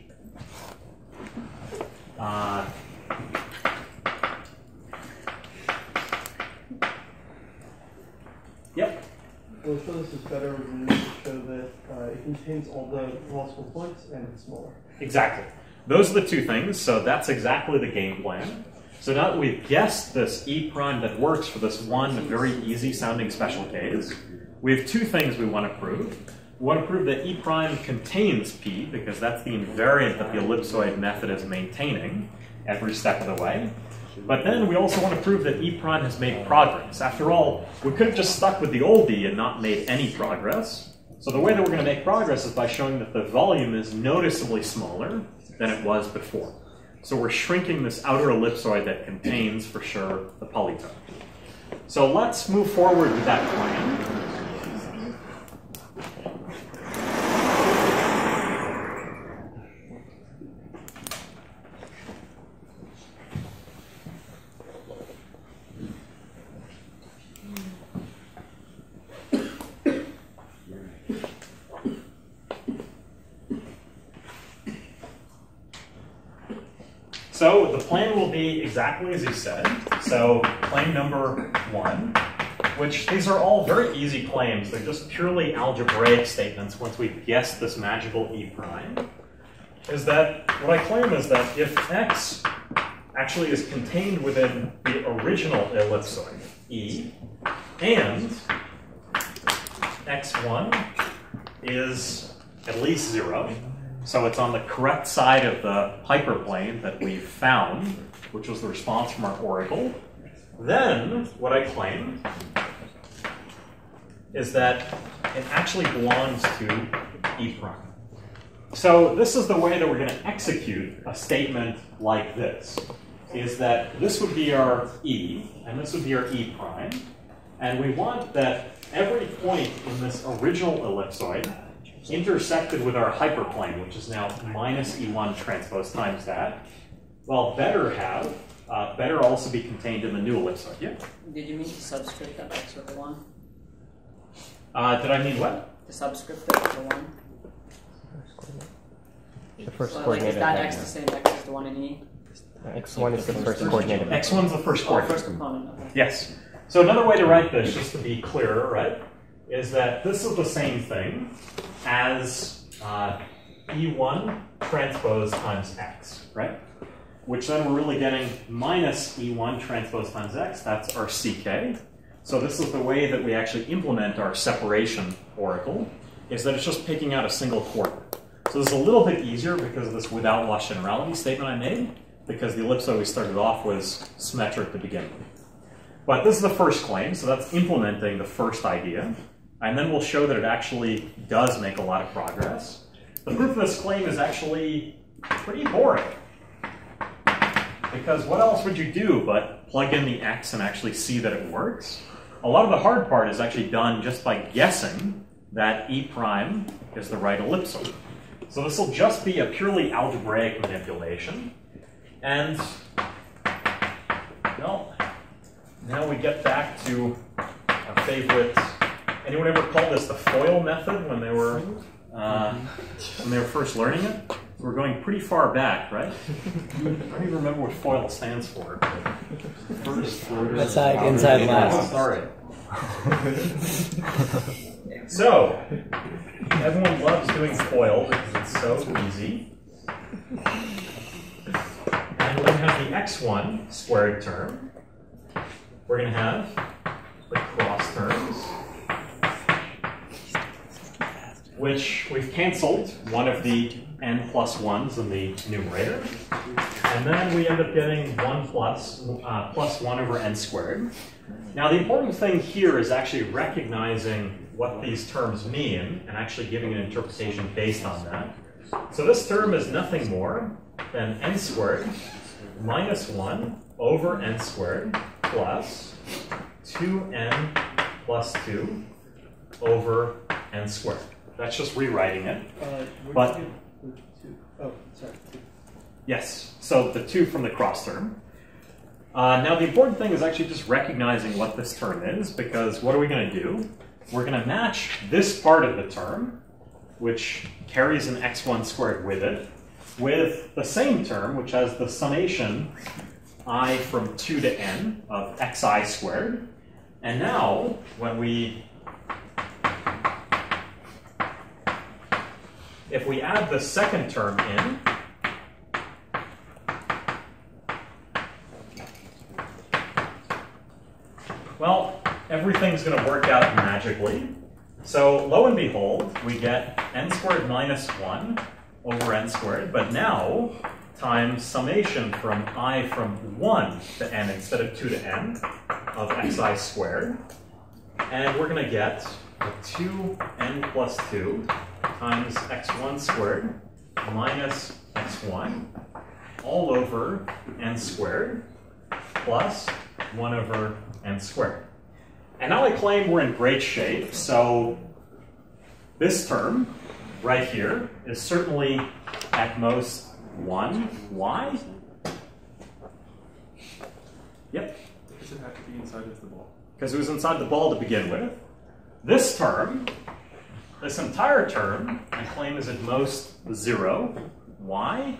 Uh, yep. Well, show this is better, we need to show that uh, it contains all the possible points and it's smaller. Exactly. Those are the two things, so that's exactly the game plan. So now that we've guessed this E prime that works for this one very easy sounding special case, we have two things we want to prove. We want to prove that E prime contains P, because that's the invariant that the ellipsoid method is maintaining every step of the way. But then we also want to prove that E prime has made progress. After all, we could have just stuck with the old E and not made any progress. So the way that we're going to make progress is by showing that the volume is noticeably smaller than it was before. So we're shrinking this outer ellipsoid that contains, for sure, the polytope. So let's move forward with that plan. So the plan will be exactly as you said. So claim number one, which these are all very easy claims. They're just purely algebraic statements once we've guessed this magical E prime, is that what I claim is that if x actually is contained within the original ellipsoid, E, and x1 is at least zero, so it's on the correct side of the hyperplane that we found, which was the response from our oracle. Then, what I claim is that it actually belongs to E prime. So this is the way that we're going to execute a statement like this, is that this would be our E, and this would be our E prime, and we want that every point in this original ellipsoid intersected with our hyperplane, which is now minus E1 transpose times that, well, better have, uh, better also be contained in the new ellipsoid. Yeah. Did you mean to subscript that x over 1? Uh, did I mean what? The subscript x over 1? The first So, like, coordinate is that of x the same x as the one in E? X1 is the first coordinate. X1 is the first Oh, coordinate. first component. Okay. Yes. So another way to write this, just to be clearer, right, is that this is the same thing as uh, E1 transpose times X, right? Which then we're really getting minus E1 transpose times X. That's our CK. So this is the way that we actually implement our separation oracle, is that it's just picking out a single coordinate. So this is a little bit easier because of this without loss generality statement I made, because the ellipsoid we started off was symmetric to begin with. But this is the first claim, so that's implementing the first idea. And then we'll show that it actually does make a lot of progress. The proof of this claim is actually pretty boring. Because what else would you do but plug in the x and actually see that it works? A lot of the hard part is actually done just by guessing that e prime is the right ellipsoid. So this will just be a purely algebraic manipulation. And, well, now we get back to our favorite. Anyone ever called this the FOIL method when they were uh, when they were first learning it? We're going pretty far back, right? I don't even remember what FOIL stands for. That's like inside last. Sorry. So, everyone loves doing FOIL because it's so easy. And we're going to have the x1 squared term. We're going to have the cross terms, which we've canceled one of the n plus 1s in the numerator. And then we end up getting 1 plus, uh, plus 1 over n squared. Now, the important thing here is actually recognizing what these terms mean and actually giving an interpretation based on that. So this term is nothing more than n squared minus 1 over n squared plus 2n plus 2 over n squared. That's just rewriting it. Uh, But- two? Oh, sorry. two. Yes, so the 2 from the cross term. Uh, now, the important thing is actually just recognizing what this term is, because what are we going to do? We're going to match this part of the term, which carries an x1 squared with it, with the same term, which has the summation i from 2 to n of xi squared. And now, when we if we add the second term in, well, everything's going to work out magically. So lo and behold, we get n squared minus 1 over n squared, but now times summation from i from 1 to n instead of 2 to n of xi squared. And we're going to get a 2n plus 2 times x1 squared minus x1 all over n squared plus 1 over n squared. And now I claim we're in great shape, so this term right here is certainly at most 1 y. Yep, Does it have to be inside of the ball? because it was inside the ball to begin with. This term, this entire term, I claim is at most 0. Why?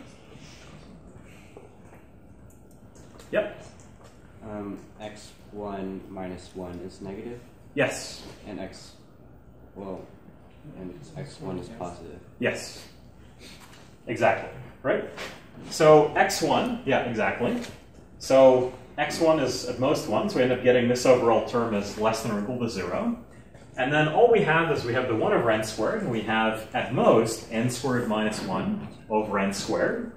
Yep. Um, x1 minus 1 is negative, Yes. and x, well, and x1 is positive. Yes. Exactly. Right? So x1, yeah, exactly. So x1 is at most 1, so we end up getting this overall term as less than or equal to 0. And then all we have is we have the 1 over n squared, and we have at most n squared minus 1 over n squared.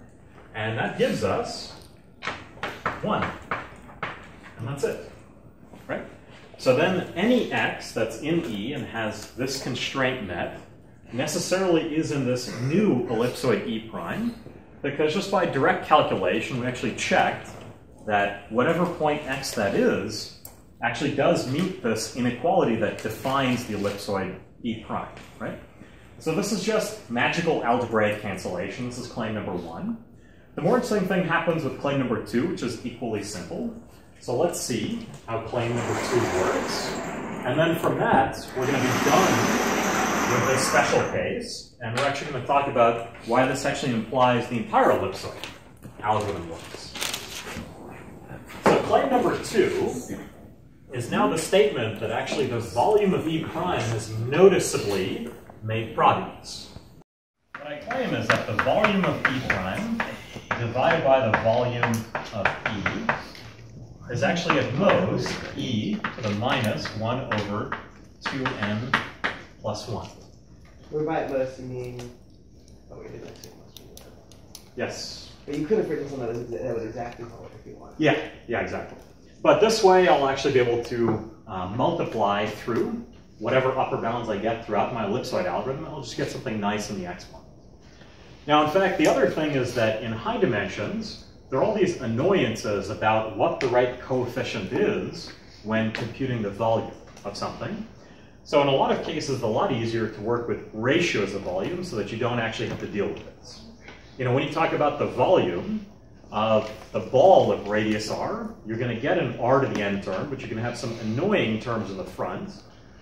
And that gives us 1. And that's it. Right? So then any x that's in E and has this constraint met necessarily is in this new ellipsoid E prime, because just by direct calculation, we actually checked that whatever point x that is actually does meet this inequality that defines the ellipsoid E prime, right? So this is just magical algebraic cancellation. This is claim number one. The more interesting thing happens with claim number two, which is equally simple. So let's see how claim number two works. And then from that, we're going to be done with this special case, and we're actually going to talk about why this actually implies the entire ellipsoid algorithm works. So claim number two is now the statement that actually the volume of E prime has noticeably made progress. What I claim is that the volume of E prime divided by the volume of E is actually at most E to the minus 1 over 2n plus 1. Or by at most, you mean. Oh, wait, did I say most? Yes. But you could have written something that was, that was exactly hold if you want. Yeah, yeah, exactly. But this way, I'll actually be able to uh, multiply through whatever upper bounds I get throughout my ellipsoid algorithm. I'll just get something nice in the exponent. Now, in fact, the other thing is that in high dimensions, there are all these annoyances about what the right coefficient is when computing the volume of something. So in a lot of cases, it's a lot easier to work with ratios of volume so that you don't actually have to deal with this. You know, when you talk about the volume of the ball of radius r, you're going to get an r to the n term, but you're going to have some annoying terms in the front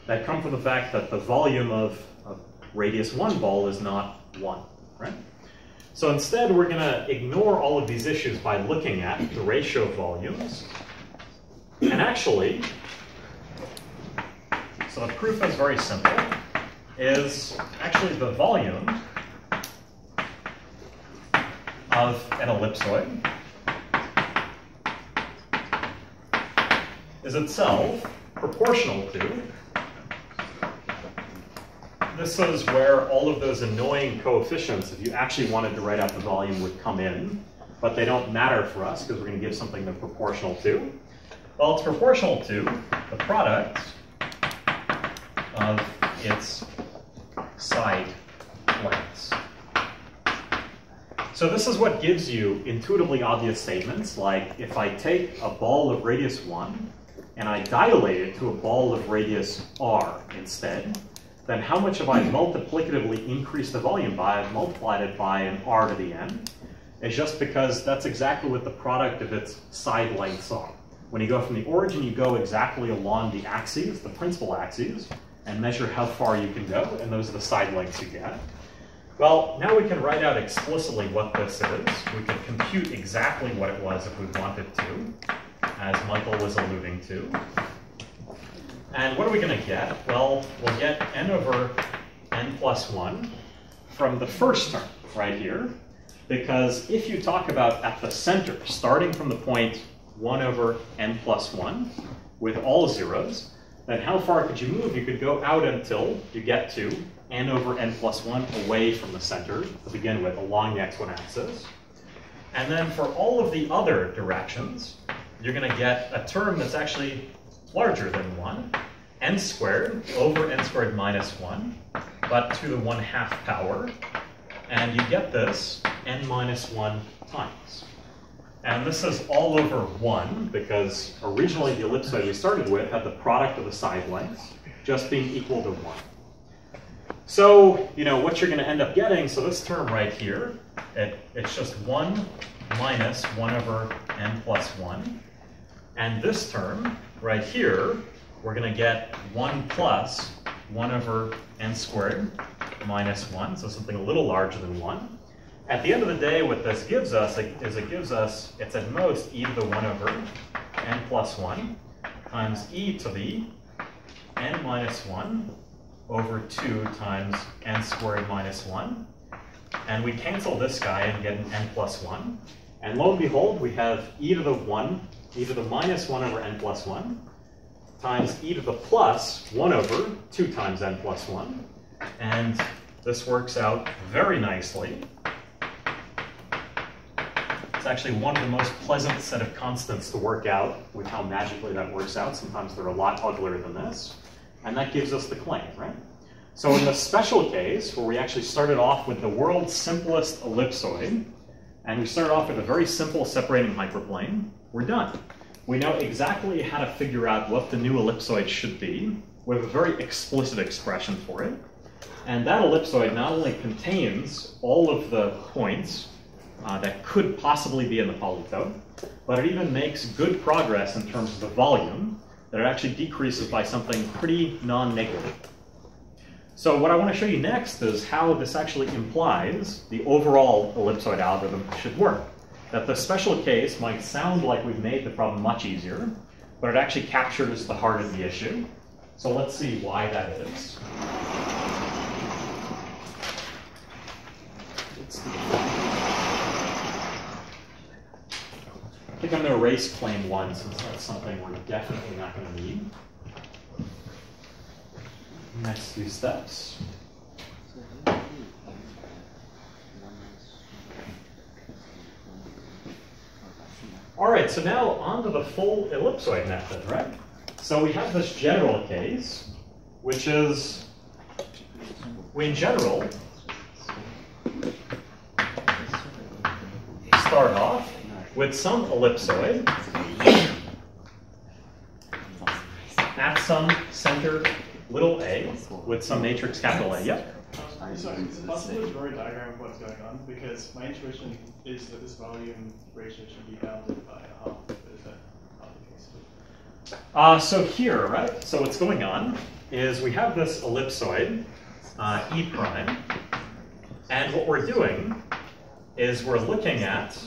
that come from the fact that the volume of, of radius 1 ball is not 1, right? So instead, we're going to ignore all of these issues by looking at the ratio of volumes. And actually, so the proof is very simple, is actually the volume of an ellipsoid is itself proportional to this is where all of those annoying coefficients, if you actually wanted to write out the volume, would come in. But they don't matter for us because we're going to give something they're proportional to. Well, it's proportional to the product of its side lengths. So this is what gives you intuitively obvious statements, like if I take a ball of radius 1 and I dilate it to a ball of radius r instead, then how much have I hmm. multiplicatively increased the volume by? I've multiplied it by an r to the n. It's just because that's exactly what the product of its side lengths are. When you go from the origin, you go exactly along the axes, the principal axes, and measure how far you can go, and those are the side lengths you get. Well, now we can write out explicitly what this is. We can compute exactly what it was if we wanted to, as Michael was alluding to. And what are we going to get? Well, we'll get n over n plus 1 from the first term right here. Because if you talk about at the center, starting from the point 1 over n plus 1 with all zeros, then how far could you move? You could go out until you get to n over n plus 1 away from the center to begin with along the x1 axis. And then for all of the other directions, you're going to get a term that's actually larger than 1, n squared over n squared minus 1, but to the 1 half power. And you get this n minus 1 times. And this is all over 1, because originally the ellipsoid we started with had the product of the side lengths just being equal to 1. So, you know, what you're going to end up getting, so this term right here, it, it's just 1 minus 1 over n plus 1. And this term right here, we're going to get 1 plus 1 over n squared minus 1, so something a little larger than 1. At the end of the day, what this gives us is it gives us, it's at most e to the 1 over n plus 1 times e to the n minus 1 over 2 times n squared minus 1. And we cancel this guy and get an n plus 1. And lo and behold, we have e to the 1, e to the minus 1 over n plus 1 times e to the plus 1 over 2 times n plus 1. And this works out very nicely. It's actually one of the most pleasant set of constants to work out with how magically that works out. Sometimes they're a lot uglier than this. And that gives us the claim, right? So in the special case, where we actually started off with the world's simplest ellipsoid, and we started off with a very simple separating hyperplane, we're done. We know exactly how to figure out what the new ellipsoid should be. We have a very explicit expression for it. And that ellipsoid not only contains all of the points uh, that could possibly be in the polytope, but it even makes good progress in terms of the volume, that it actually decreases by something pretty non-negative. So what I want to show you next is how this actually implies the overall ellipsoid algorithm should work. that the special case might sound like we've made the problem much easier, but it actually captures the heart of the issue. So let's see why that is. I think I'm going to erase claim one since that's something we're definitely not going to need. Next few steps. All right, so now on to the full ellipsoid method, right? So we have this general case, which is, we in general start off with some ellipsoid at some center little a with some matrix capital A. Yep. So is it possible to draw a diagram of what's going on? Because my intuition is that this volume ratio should be bounded by a half. Is that not the case? Uh, so here, right? So what's going on is we have this ellipsoid, uh, E prime, and what we're doing is we're looking at,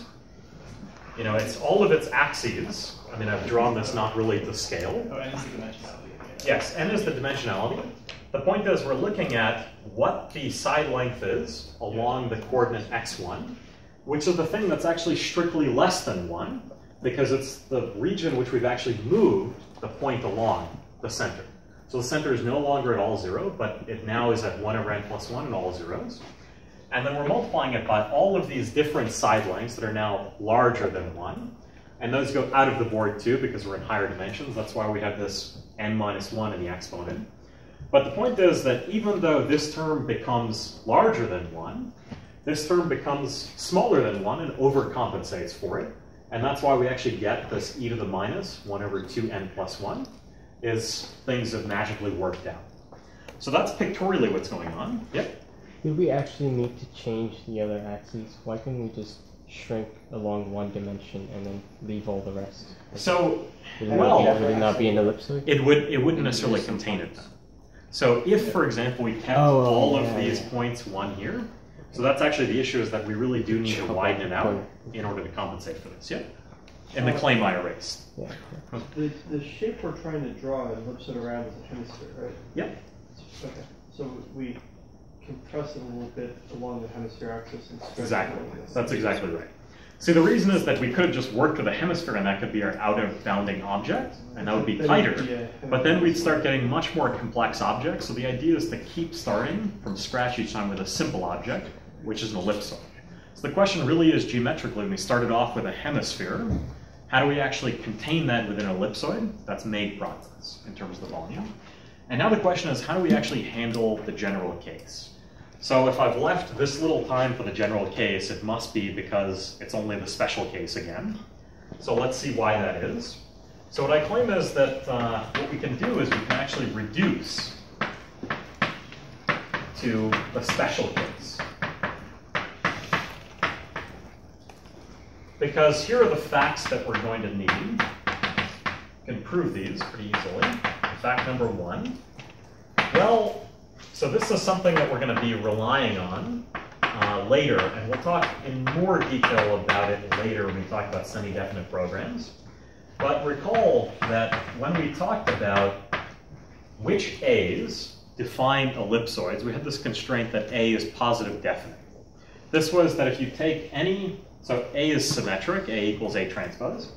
you know, it's all of its axes. I mean, I've drawn this not really to scale. Oh, and the dimensionality. Yes, n is the dimensionality. The point is we're looking at what the side length is along the coordinate x1, which is the thing that's actually strictly less than 1, because it's the region which we've actually moved the point along the center. So the center is no longer at all 0, but it now is at 1 over n plus 1 and all zeros. And then we're multiplying it by all of these different side lengths that are now larger than 1. And those go out of the board too because we're in higher dimensions. That's why we have this n minus 1 in the exponent. But the point is that even though this term becomes larger than 1, this term becomes smaller than 1 and overcompensates for it. And that's why we actually get this e to the minus 1 over 2n plus 1, is things have magically worked out. So that's pictorially what's going on. Yep. Do we actually need to change the other axes? Why can't we just shrink along one dimension and then leave all the rest? So, would it, well, not, be, would it not be an ellipsoid? It would. It wouldn't necessarily contain it. So if, for example, we kept Oh, all yeah, of these yeah. points one here, so that's actually the issue is that we really do need to widen it out in order to compensate for this. Yeah. And the claim I erased. Yeah. The, the shape we're trying to draw and ellipse it around is a hemisphere, right? Yep. Okay. So we compress it a little bit along the hemisphere axis and stretch it Exactly. along. That's exactly right. See, the reason is that we could have just worked with a hemisphere and that could be our out of bounding object, and that would be tighter. it'd be a But then we'd start getting much more complex objects. So the idea is to keep starting from scratch each time with a simple object, which is an ellipsoid. So the question really is geometrically, when we started off with a hemisphere, how do we actually contain that within an ellipsoid? That's made progress in terms of the volume. And now the question is, how do we actually handle the general case? So if I've left this little time for the general case, it must be because it's only the special case again. So let's see why that is. So what I claim is that uh, what we can do is we can actually reduce to the special case. Because here are the facts that we're going to need. Can prove these pretty easily. Fact number one. Well, so this is something that we're going to be relying on uh, later, and we'll talk in more detail about it later when we talk about semi-definite programs. But recall that when we talked about which A's define ellipsoids, we had this constraint that A is positive definite. This was that if you take any, so A is symmetric, A equals A transpose,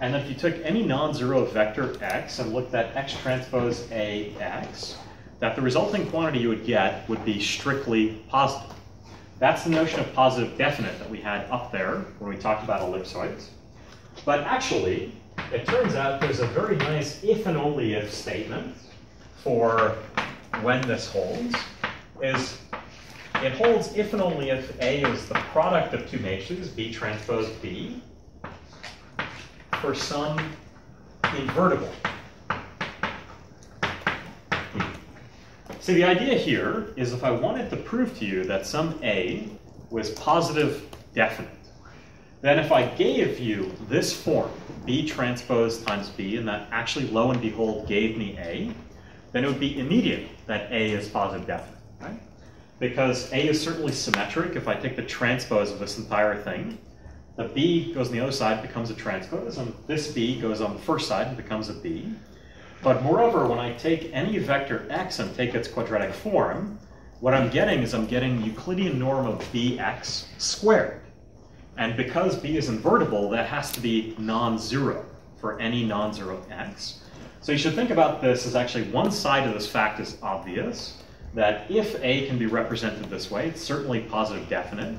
and if you took any non-zero vector x and looked at x transpose AX, that the resulting quantity you would get would be strictly positive. That's the notion of positive definite that we had up there when we talked about ellipsoids. But actually, it turns out there's a very nice if and only if statement for when this holds, is it holds if and only if A is the product of two matrices, B transpose B, for some invertible. See, the idea here is if I wanted to prove to you that some A was positive definite, then if I gave you this form, B transpose times B, and that actually, lo and behold, gave me A, then it would be immediate that A is positive definite, right? Because A is certainly symmetric. If I take the transpose of this entire thing, the b goes on the other side, becomes a transpose, and this b goes on the first side and becomes a b. But moreover, when I take any vector x and take its quadratic form, what I'm getting is I'm getting Euclidean norm of bx squared. And because b is invertible, that has to be non-zero for any non-zero x. So you should think about this as actually one side of this fact is obvious, that if a can be represented this way, it's certainly positive definite.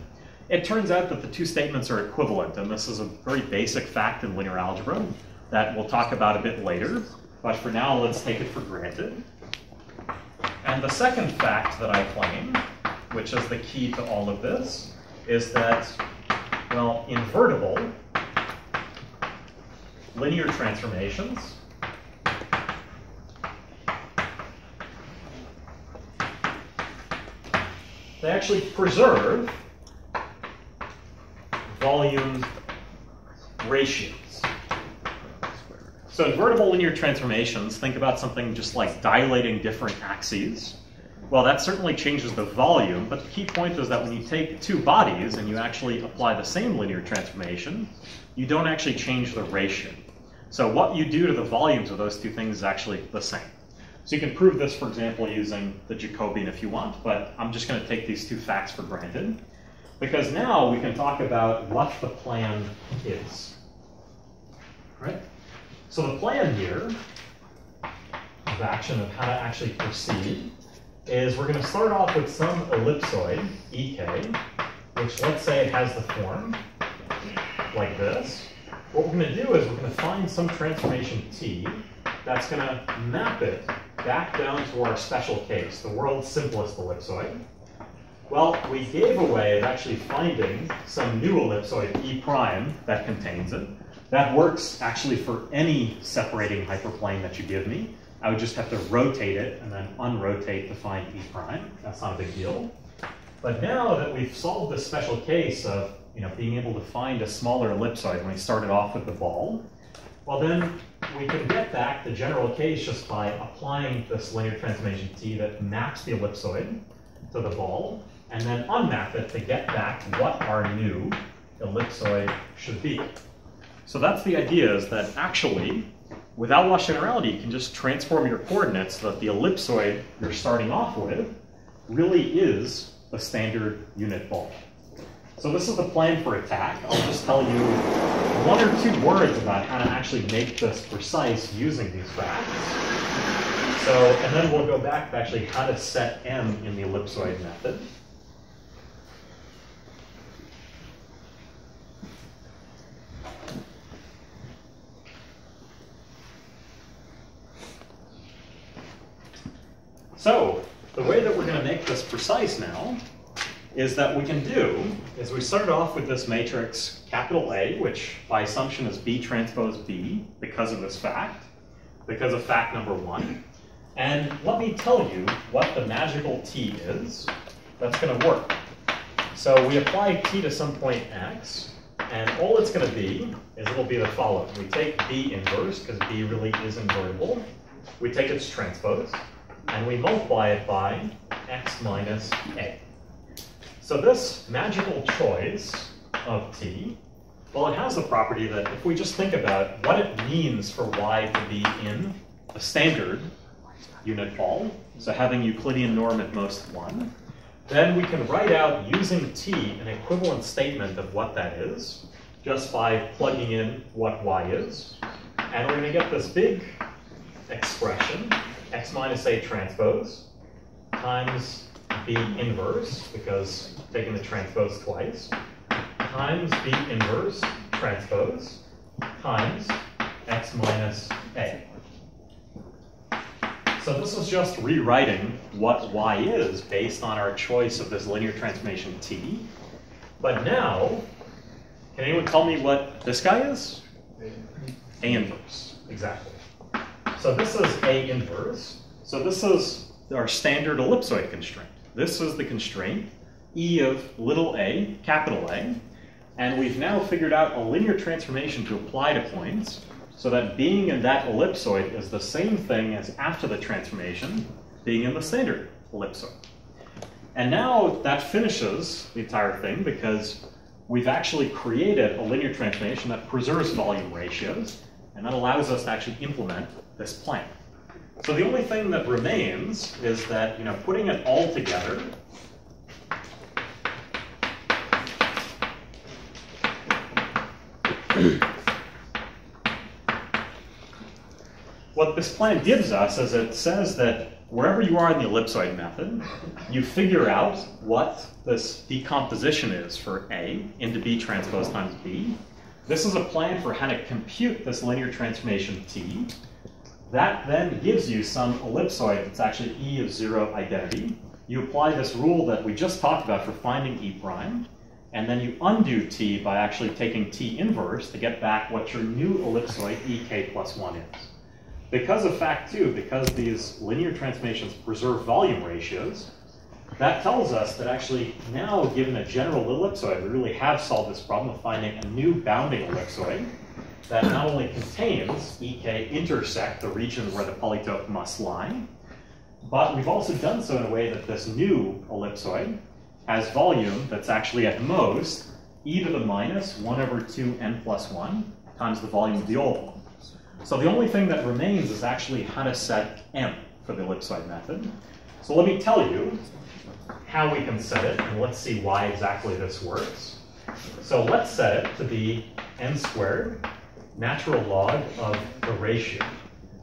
It turns out that the two statements are equivalent, and this is a very basic fact in linear algebra that we'll talk about a bit later. But for now, let's take it for granted. And the second fact that I claim, which is the key to all of this, is that, well, invertible linear transformations they actually preserve volume ratios. So invertible linear transformations, think about something just like dilating different axes. Well, that certainly changes the volume, but the key point is that when you take two bodies and you actually apply the same linear transformation, you don't actually change the ratio. So what you do to the volumes of those two things is actually the same. So you can prove this, for example, using the Jacobian if you want, but I'm just going to take these two facts for granted. Because now we can talk about what the plan is. Right? So the plan here of action of how to actually proceed is we're going to start off with some ellipsoid, EK, which let's say it has the form like this. What we're going to do is we're going to find some transformation T that's going to map it back down to our special case, the world's simplest ellipsoid. Well, we gave away actually finding some new ellipsoid E prime that contains it. That works actually for any separating hyperplane that you give me. I would just have to rotate it and then unrotate to find E prime. That's not a big deal. But now that we've solved this special case of you know, being able to find a smaller ellipsoid when we started off with the ball, well then we can get back the general case just by applying this linear transformation T that maps the ellipsoid to the ball, and then unmap it to get back what our new ellipsoid should be. So that's the idea is that actually, without Loss generality, you can just transform your coordinates so that the ellipsoid you're starting off with really is a standard unit ball. So this is the plan for attack. I'll just tell you one or two words about how to actually make this precise using these facts. So, and then we'll go back to actually how to set M in the ellipsoid method. So, the way that we're going to make this precise now is that we can do is we started off with this matrix capital A, which by assumption is B transpose B because of this fact, because of fact number one. And let me tell you what the magical T is that's going to work. So we apply T to some point X, and all it's going to be is it'll be the following. We take B inverse, because B really is invertible. We take its transpose, and we multiply it by X minus A. So this magical choice of t, well, it has the property that if we just think about what it means for y to be in a standard unit ball, so having Euclidean norm at most 1, then we can write out using t an equivalent statement of what that is, just by plugging in what y is. And we're going to get this big expression, x minus a transpose, times b inverse, because taking the transpose twice, times b inverse transpose times x minus a. So this is just rewriting what y is based on our choice of this linear transformation t. But now, can anyone tell me what this guy is? A inverse, exactly. So this is A inverse. So this is our standard ellipsoid constraint. This is the constraint, E of little a, capital A, and we've now figured out a linear transformation to apply to points so that being in that ellipsoid is the same thing as after the transformation being in the standard ellipsoid. And now that finishes the entire thing because we've actually created a linear transformation that preserves volume ratios, and that allows us to actually implement this plan. So the only thing that remains is that, you know, putting it all together, what this plan gives us is it says that wherever you are in the ellipsoid method, you figure out what this decomposition is for A into B transpose times B. This is a plan for how to compute this linear transformation T. That then gives you some ellipsoid that's actually E of zero identity. You apply this rule that we just talked about for finding E prime, and then you undo T by actually taking T inverse to get back what your new ellipsoid EK plus one is. Because of fact two, because these linear transformations preserve volume ratios, that tells us that actually now, given a general ellipsoid, we really have solved this problem of finding a new bounding ellipsoid that not only contains EK intersect the region where the polytope must lie, but we've also done so in a way that this new ellipsoid has volume that's actually at most e to the minus 1 over 2 n plus 1 times the volume of the old one. So the only thing that remains is actually how to set m for the ellipsoid method. So let me tell you how we can set it, and let's see why exactly this works. So let's set it to be n squared natural log of the ratio.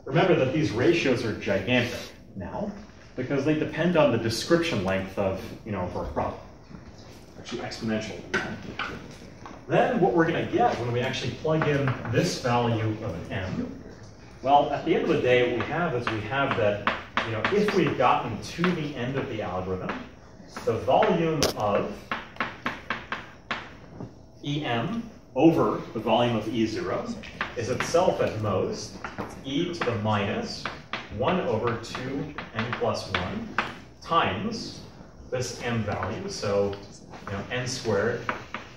Remember that these ratios are gigantic now because they depend on the description length of, you know, for a problem. Actually exponential. Then what we're going to get when we actually plug in this value of an m, well, at the end of the day, what we have is we have that, you know, if we've gotten to the end of the algorithm, the volume of em over the volume of E0 is itself at most e to the minus 1 over 2 n plus 1 times this m value. So, you know, n squared,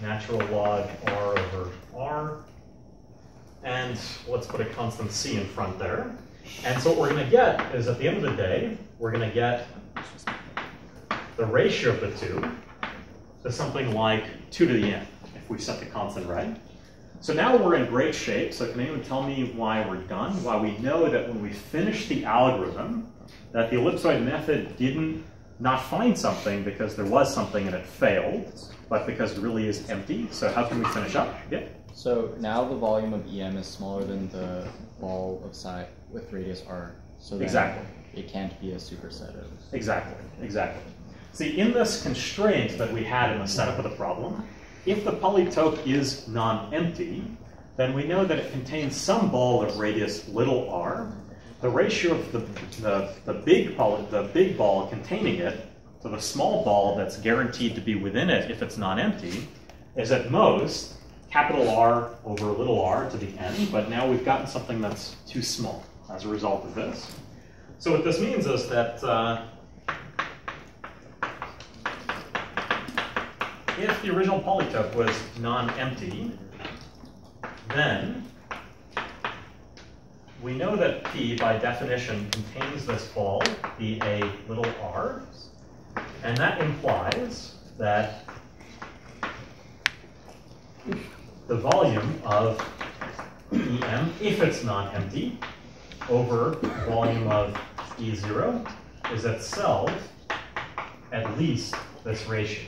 natural log r over r. And let's put a constant c in front there. And so what we're going to get is at the end of the day, we're going to get the ratio of the two to something like 2 to the n we set the constant right. So now we're in great shape. So can anyone tell me why we're done? Why we know that when we finish the algorithm, that the ellipsoid method didn't not find something because there was something and it failed, but because it really is empty. So how can we finish up? Yeah. So now the volume of EM is smaller than the ball of psi with radius r. So exactly. it can't be a superset of. Exactly. Exactly. See, in this constraint that we had in the setup of the problem, if the polytope is non-empty, then we know that it contains some ball of radius little r. The ratio of the, the, the, big, poly, the big ball containing it to the small ball that's guaranteed to be within it if it's non-empty is at most capital R over little r to the n, but now we've gotten something that's too small as a result of this. So what this means is that uh, if the original polytope was non-empty, then we know that P, by definition, contains this ball, be a little r, and that implies that the volume of EM, if it's non-empty, over volume of E0 is itself at least this ratio.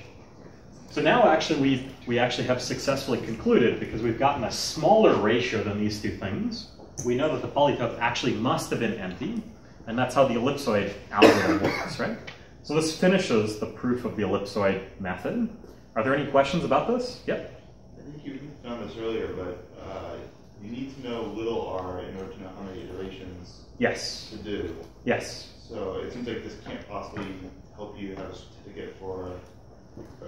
So now actually we we actually have successfully concluded, because we've gotten a smaller ratio than these two things, we know that the polytope actually must have been empty, and that's how the ellipsoid algorithm works, right? So this finishes the proof of the ellipsoid method. Are there any questions about this? Yep. I think you found this earlier, but uh, you need to know little r in order to know how many iterations yes. to do. Yes. So it seems like this can't possibly help you have a certificate for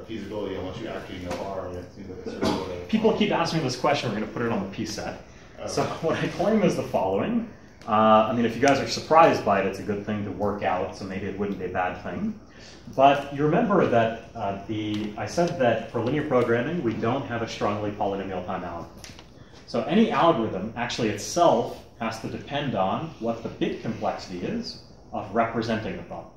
feasibility unless you actually know R. And it seems like a certain People keep asking me this question. We're going to put it on the PSET. Okay. So what I claim is the following. Uh, I mean, if you guys are surprised by it, it's a good thing to work out, so maybe it wouldn't be a bad thing. But you remember that uh, the I said that for linear programming, we don't have a strongly polynomial time algorithm. So any algorithm actually itself has to depend on what the bit complexity is of representing the problem.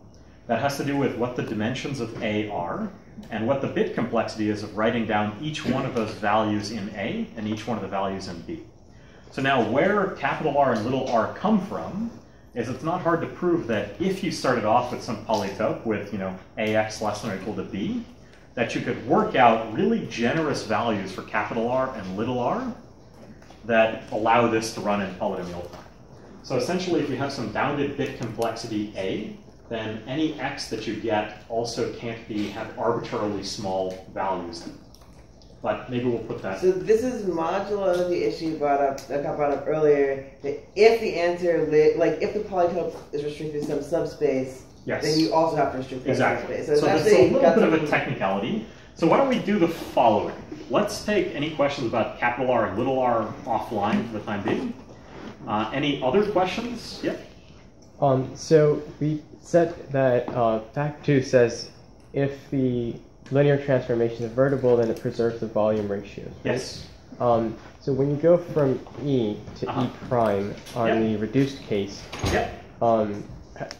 That has to do with what the dimensions of A are, and what the bit complexity is of writing down each one of those values in A and each one of the values in B. So now where capital R and little r come from is it's not hard to prove that if you started off with some polytope with, you know, ax less than or equal to b, that you could work out really generous values for capital R and little r that allow this to run in polynomial time. So essentially, if you have some bounded bit complexity A, then any x that you get also can't be have arbitrarily small values. But maybe we'll put that. So this is modulo the issue brought up that got brought up earlier. That if the answer li- like if the polytope is restricted to some subspace, Yes. then you also have to restrict that Exactly. subspace. So, it's that's a little got bit of a technicality. So why don't we do the following? Let's take any questions about capital R and little r offline for the time being. Uh, any other questions? Yep. Um, so we said that uh, fact two says if the linear transformation is invertible, then it preserves the volume ratio. Right? Yes. Um, so when you go from E to Uh-huh. E prime on Yep. the reduced case, Yep. um,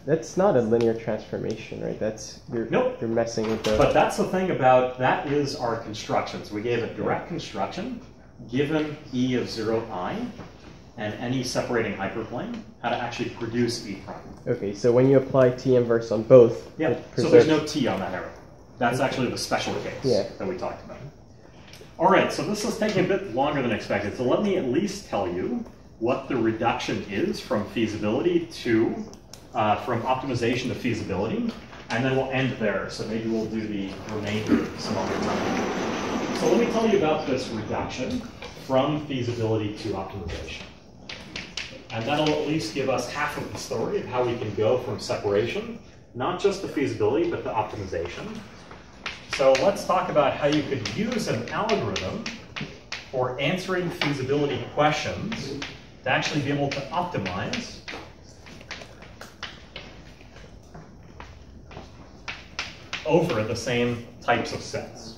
that's not a linear transformation, right? That's you're Nope. you're messing with the. But that's the thing about that is our constructions. We gave a direct construction given E of 0i and any separating hyperplane, how to actually produce E prime. Okay, so when you apply T inverse on both, Yeah. So there's no T on that arrow. That's actually the special case Yeah. that we talked about. All right, so this is taking a bit longer than expected. So let me at least tell you what the reduction is from feasibility to, uh, from optimization to feasibility, and then we'll end there. So maybe we'll do the remainder some other time. So let me tell you about this reduction from feasibility to optimization. And that'll at least give us half of the story of how we can go from separation, not just the feasibility, but the optimization. So let's talk about how you could use an algorithm for answering feasibility questions to actually be able to optimize over the same types of sets.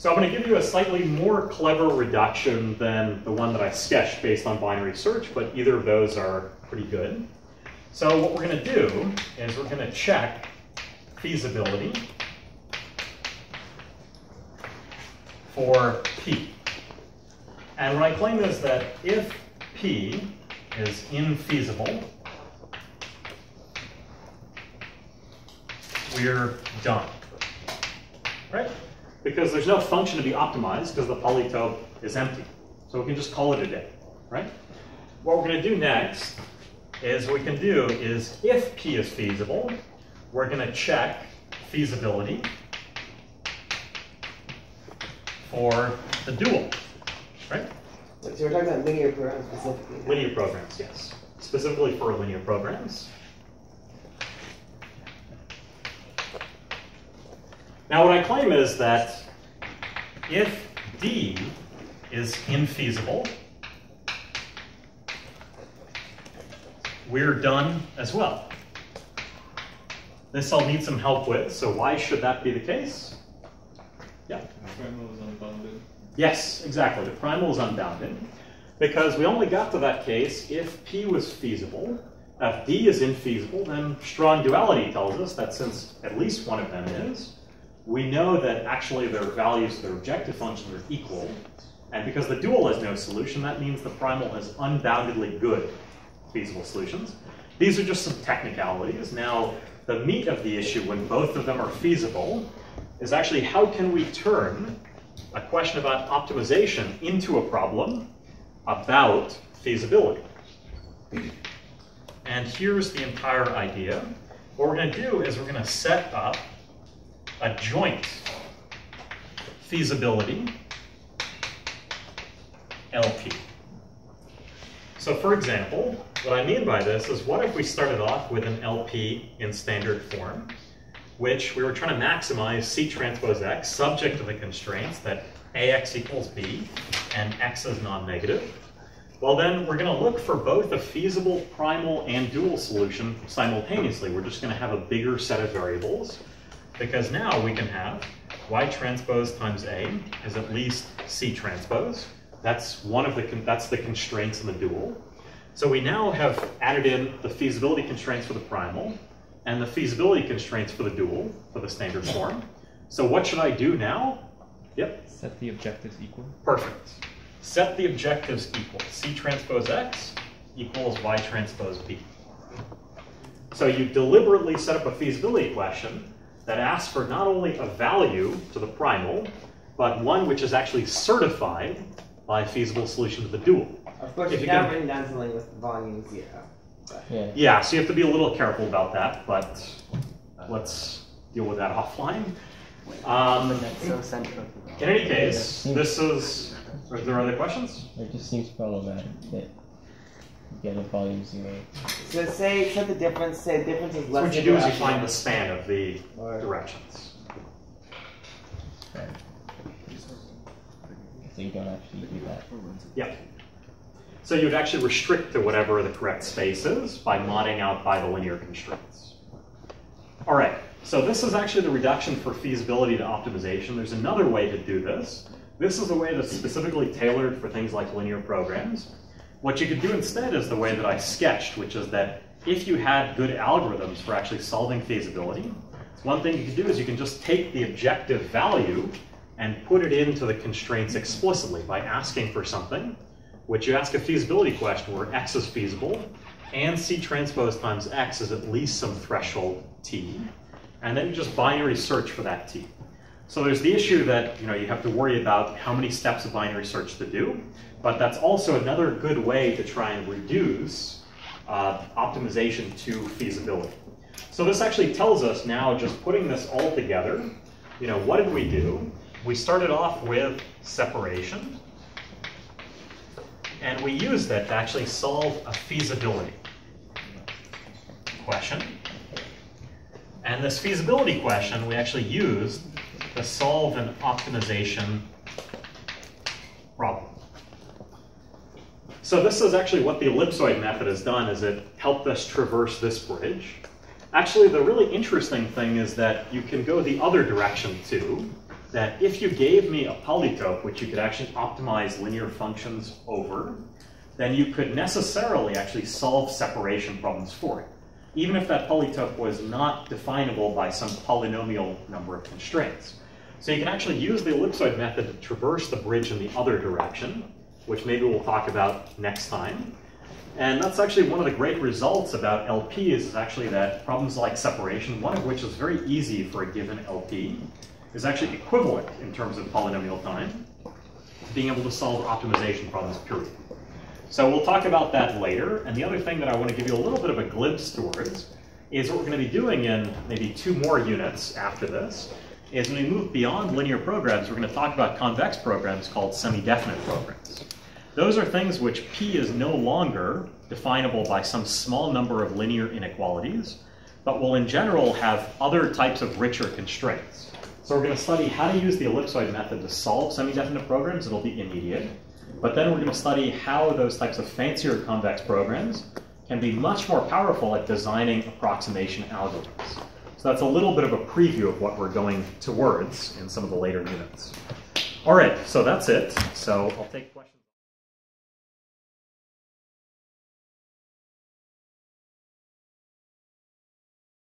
So I'm going to give you a slightly more clever reduction than the one that I sketched based on binary search, but either of those are pretty good. So what we're going to do is we're going to check feasibility for P. And what I claim is that if P is infeasible, we're done. Right? Because there's no function to be optimized because the polytope is empty. So we can just call it a day, right? What we're going to do next is what we can do is if P is feasible, we're going to check feasibility for the dual, right? So we're talking about linear programs specifically. Linear programs, yes. Specifically for linear programs. Now what I claim is that if D is infeasible, we're done as well. This I'll need some help with, so why should that be the case? Yeah. The Primal is unbounded. Yes, exactly. The primal is unbounded because we only got to that case if P was feasible. If D is infeasible, then strong duality tells us that since at least one of them is, we know that actually their values of their objective functions are equal. And because the dual has no solution, that means the primal has unboundedly good feasible solutions. These are just some technicalities. Now, the meat of the issue when both of them are feasible is actually how can we turn a question about optimization into a problem about feasibility. And here's the entire idea. What we're going to do is we're going to set up a joint feasibility LP. So for example, what I mean by this is what if we started off with an LP in standard form, which we were trying to maximize C transpose X subject to the constraints that AX equals B and X is non-negative. Well then, we're going to look for both a feasible primal and dual solution simultaneously. We're just going to have a bigger set of variables because now we can have Y transpose times A is at least C transpose. That's one of the that's the constraints in the dual. So we now have added in the feasibility constraints for the primal and the feasibility constraints for the dual for the standard form. So what should I do now? Yep. Set the objectives equal. Perfect. Set the objectives equal. C transpose X equals Y transpose B. So you deliberately set up a feasibility question that asks for not only a value to the primal, but one which is actually certified by a feasible solution to the dual. Of course, If you've you now can- written down something with volume zero. Yeah. Yeah, so you have to be a little careful about that, but let's deal with that offline. Um, so central. in any case, this is. Are there other questions? It just seems problematic that you get a volume zero. So say set the difference. Say the difference is So less. what you do is you find the span of the directions. So you don't actually do that. Yeah. So you would actually restrict to whatever the correct space is by modding out by the linear constraints. All right, so this is actually the reduction for feasibility to optimization. There's another way to do this. This is a way that's specifically tailored for things like linear programs. What you could do instead is the way that I sketched, which is that if you had good algorithms for actually solving feasibility, one thing you can do is you can just take the objective value and put it into the constraints explicitly by asking for something, which you ask a feasibility question where x is feasible, and c transpose times x is at least some threshold t, and then you just binary search for that t. So there's the issue that you know you have to worry about how many steps of binary search to do, but that's also another good way to try and reduce uh, optimization to feasibility. So this actually tells us now, just putting this all together, you know, what did we do? We started off with separation, and we used it to actually solve a feasibility question. And this feasibility question we actually used to solve an optimization problem. So this is actually what the ellipsoid method has done is it helped us traverse this bridge. Actually, the really interesting thing is that you can go the other direction too, that if you gave me a polytope, which you could actually optimize linear functions over, then you could necessarily actually solve separation problems for it, even if that polytope was not definable by some polynomial number of constraints. So you can actually use the ellipsoid method to traverse the bridge in the other direction, which maybe we'll talk about next time. And that's actually one of the great results about LPs is actually that problems like separation, one of which is very easy for a given LP, is actually equivalent in terms of polynomial time to being able to solve optimization problems, period. So we'll talk about that later. And the other thing that I want to give you a little bit of a glimpse towards is what we're going to be doing in maybe two more units after this, is when we move beyond linear programs, we're going to talk about convex programs called semi-definite programs. Those are things which P is no longer definable by some small number of linear inequalities, but will in general have other types of richer constraints. So we're going to study how to use the ellipsoid method to solve semi-definite programs. It'll be immediate. But then we're going to study how those types of fancier convex programs can be much more powerful at designing approximation algorithms. So that's a little bit of a preview of what we're going towards in some of the later units. All right, so that's it. So I'll take questions.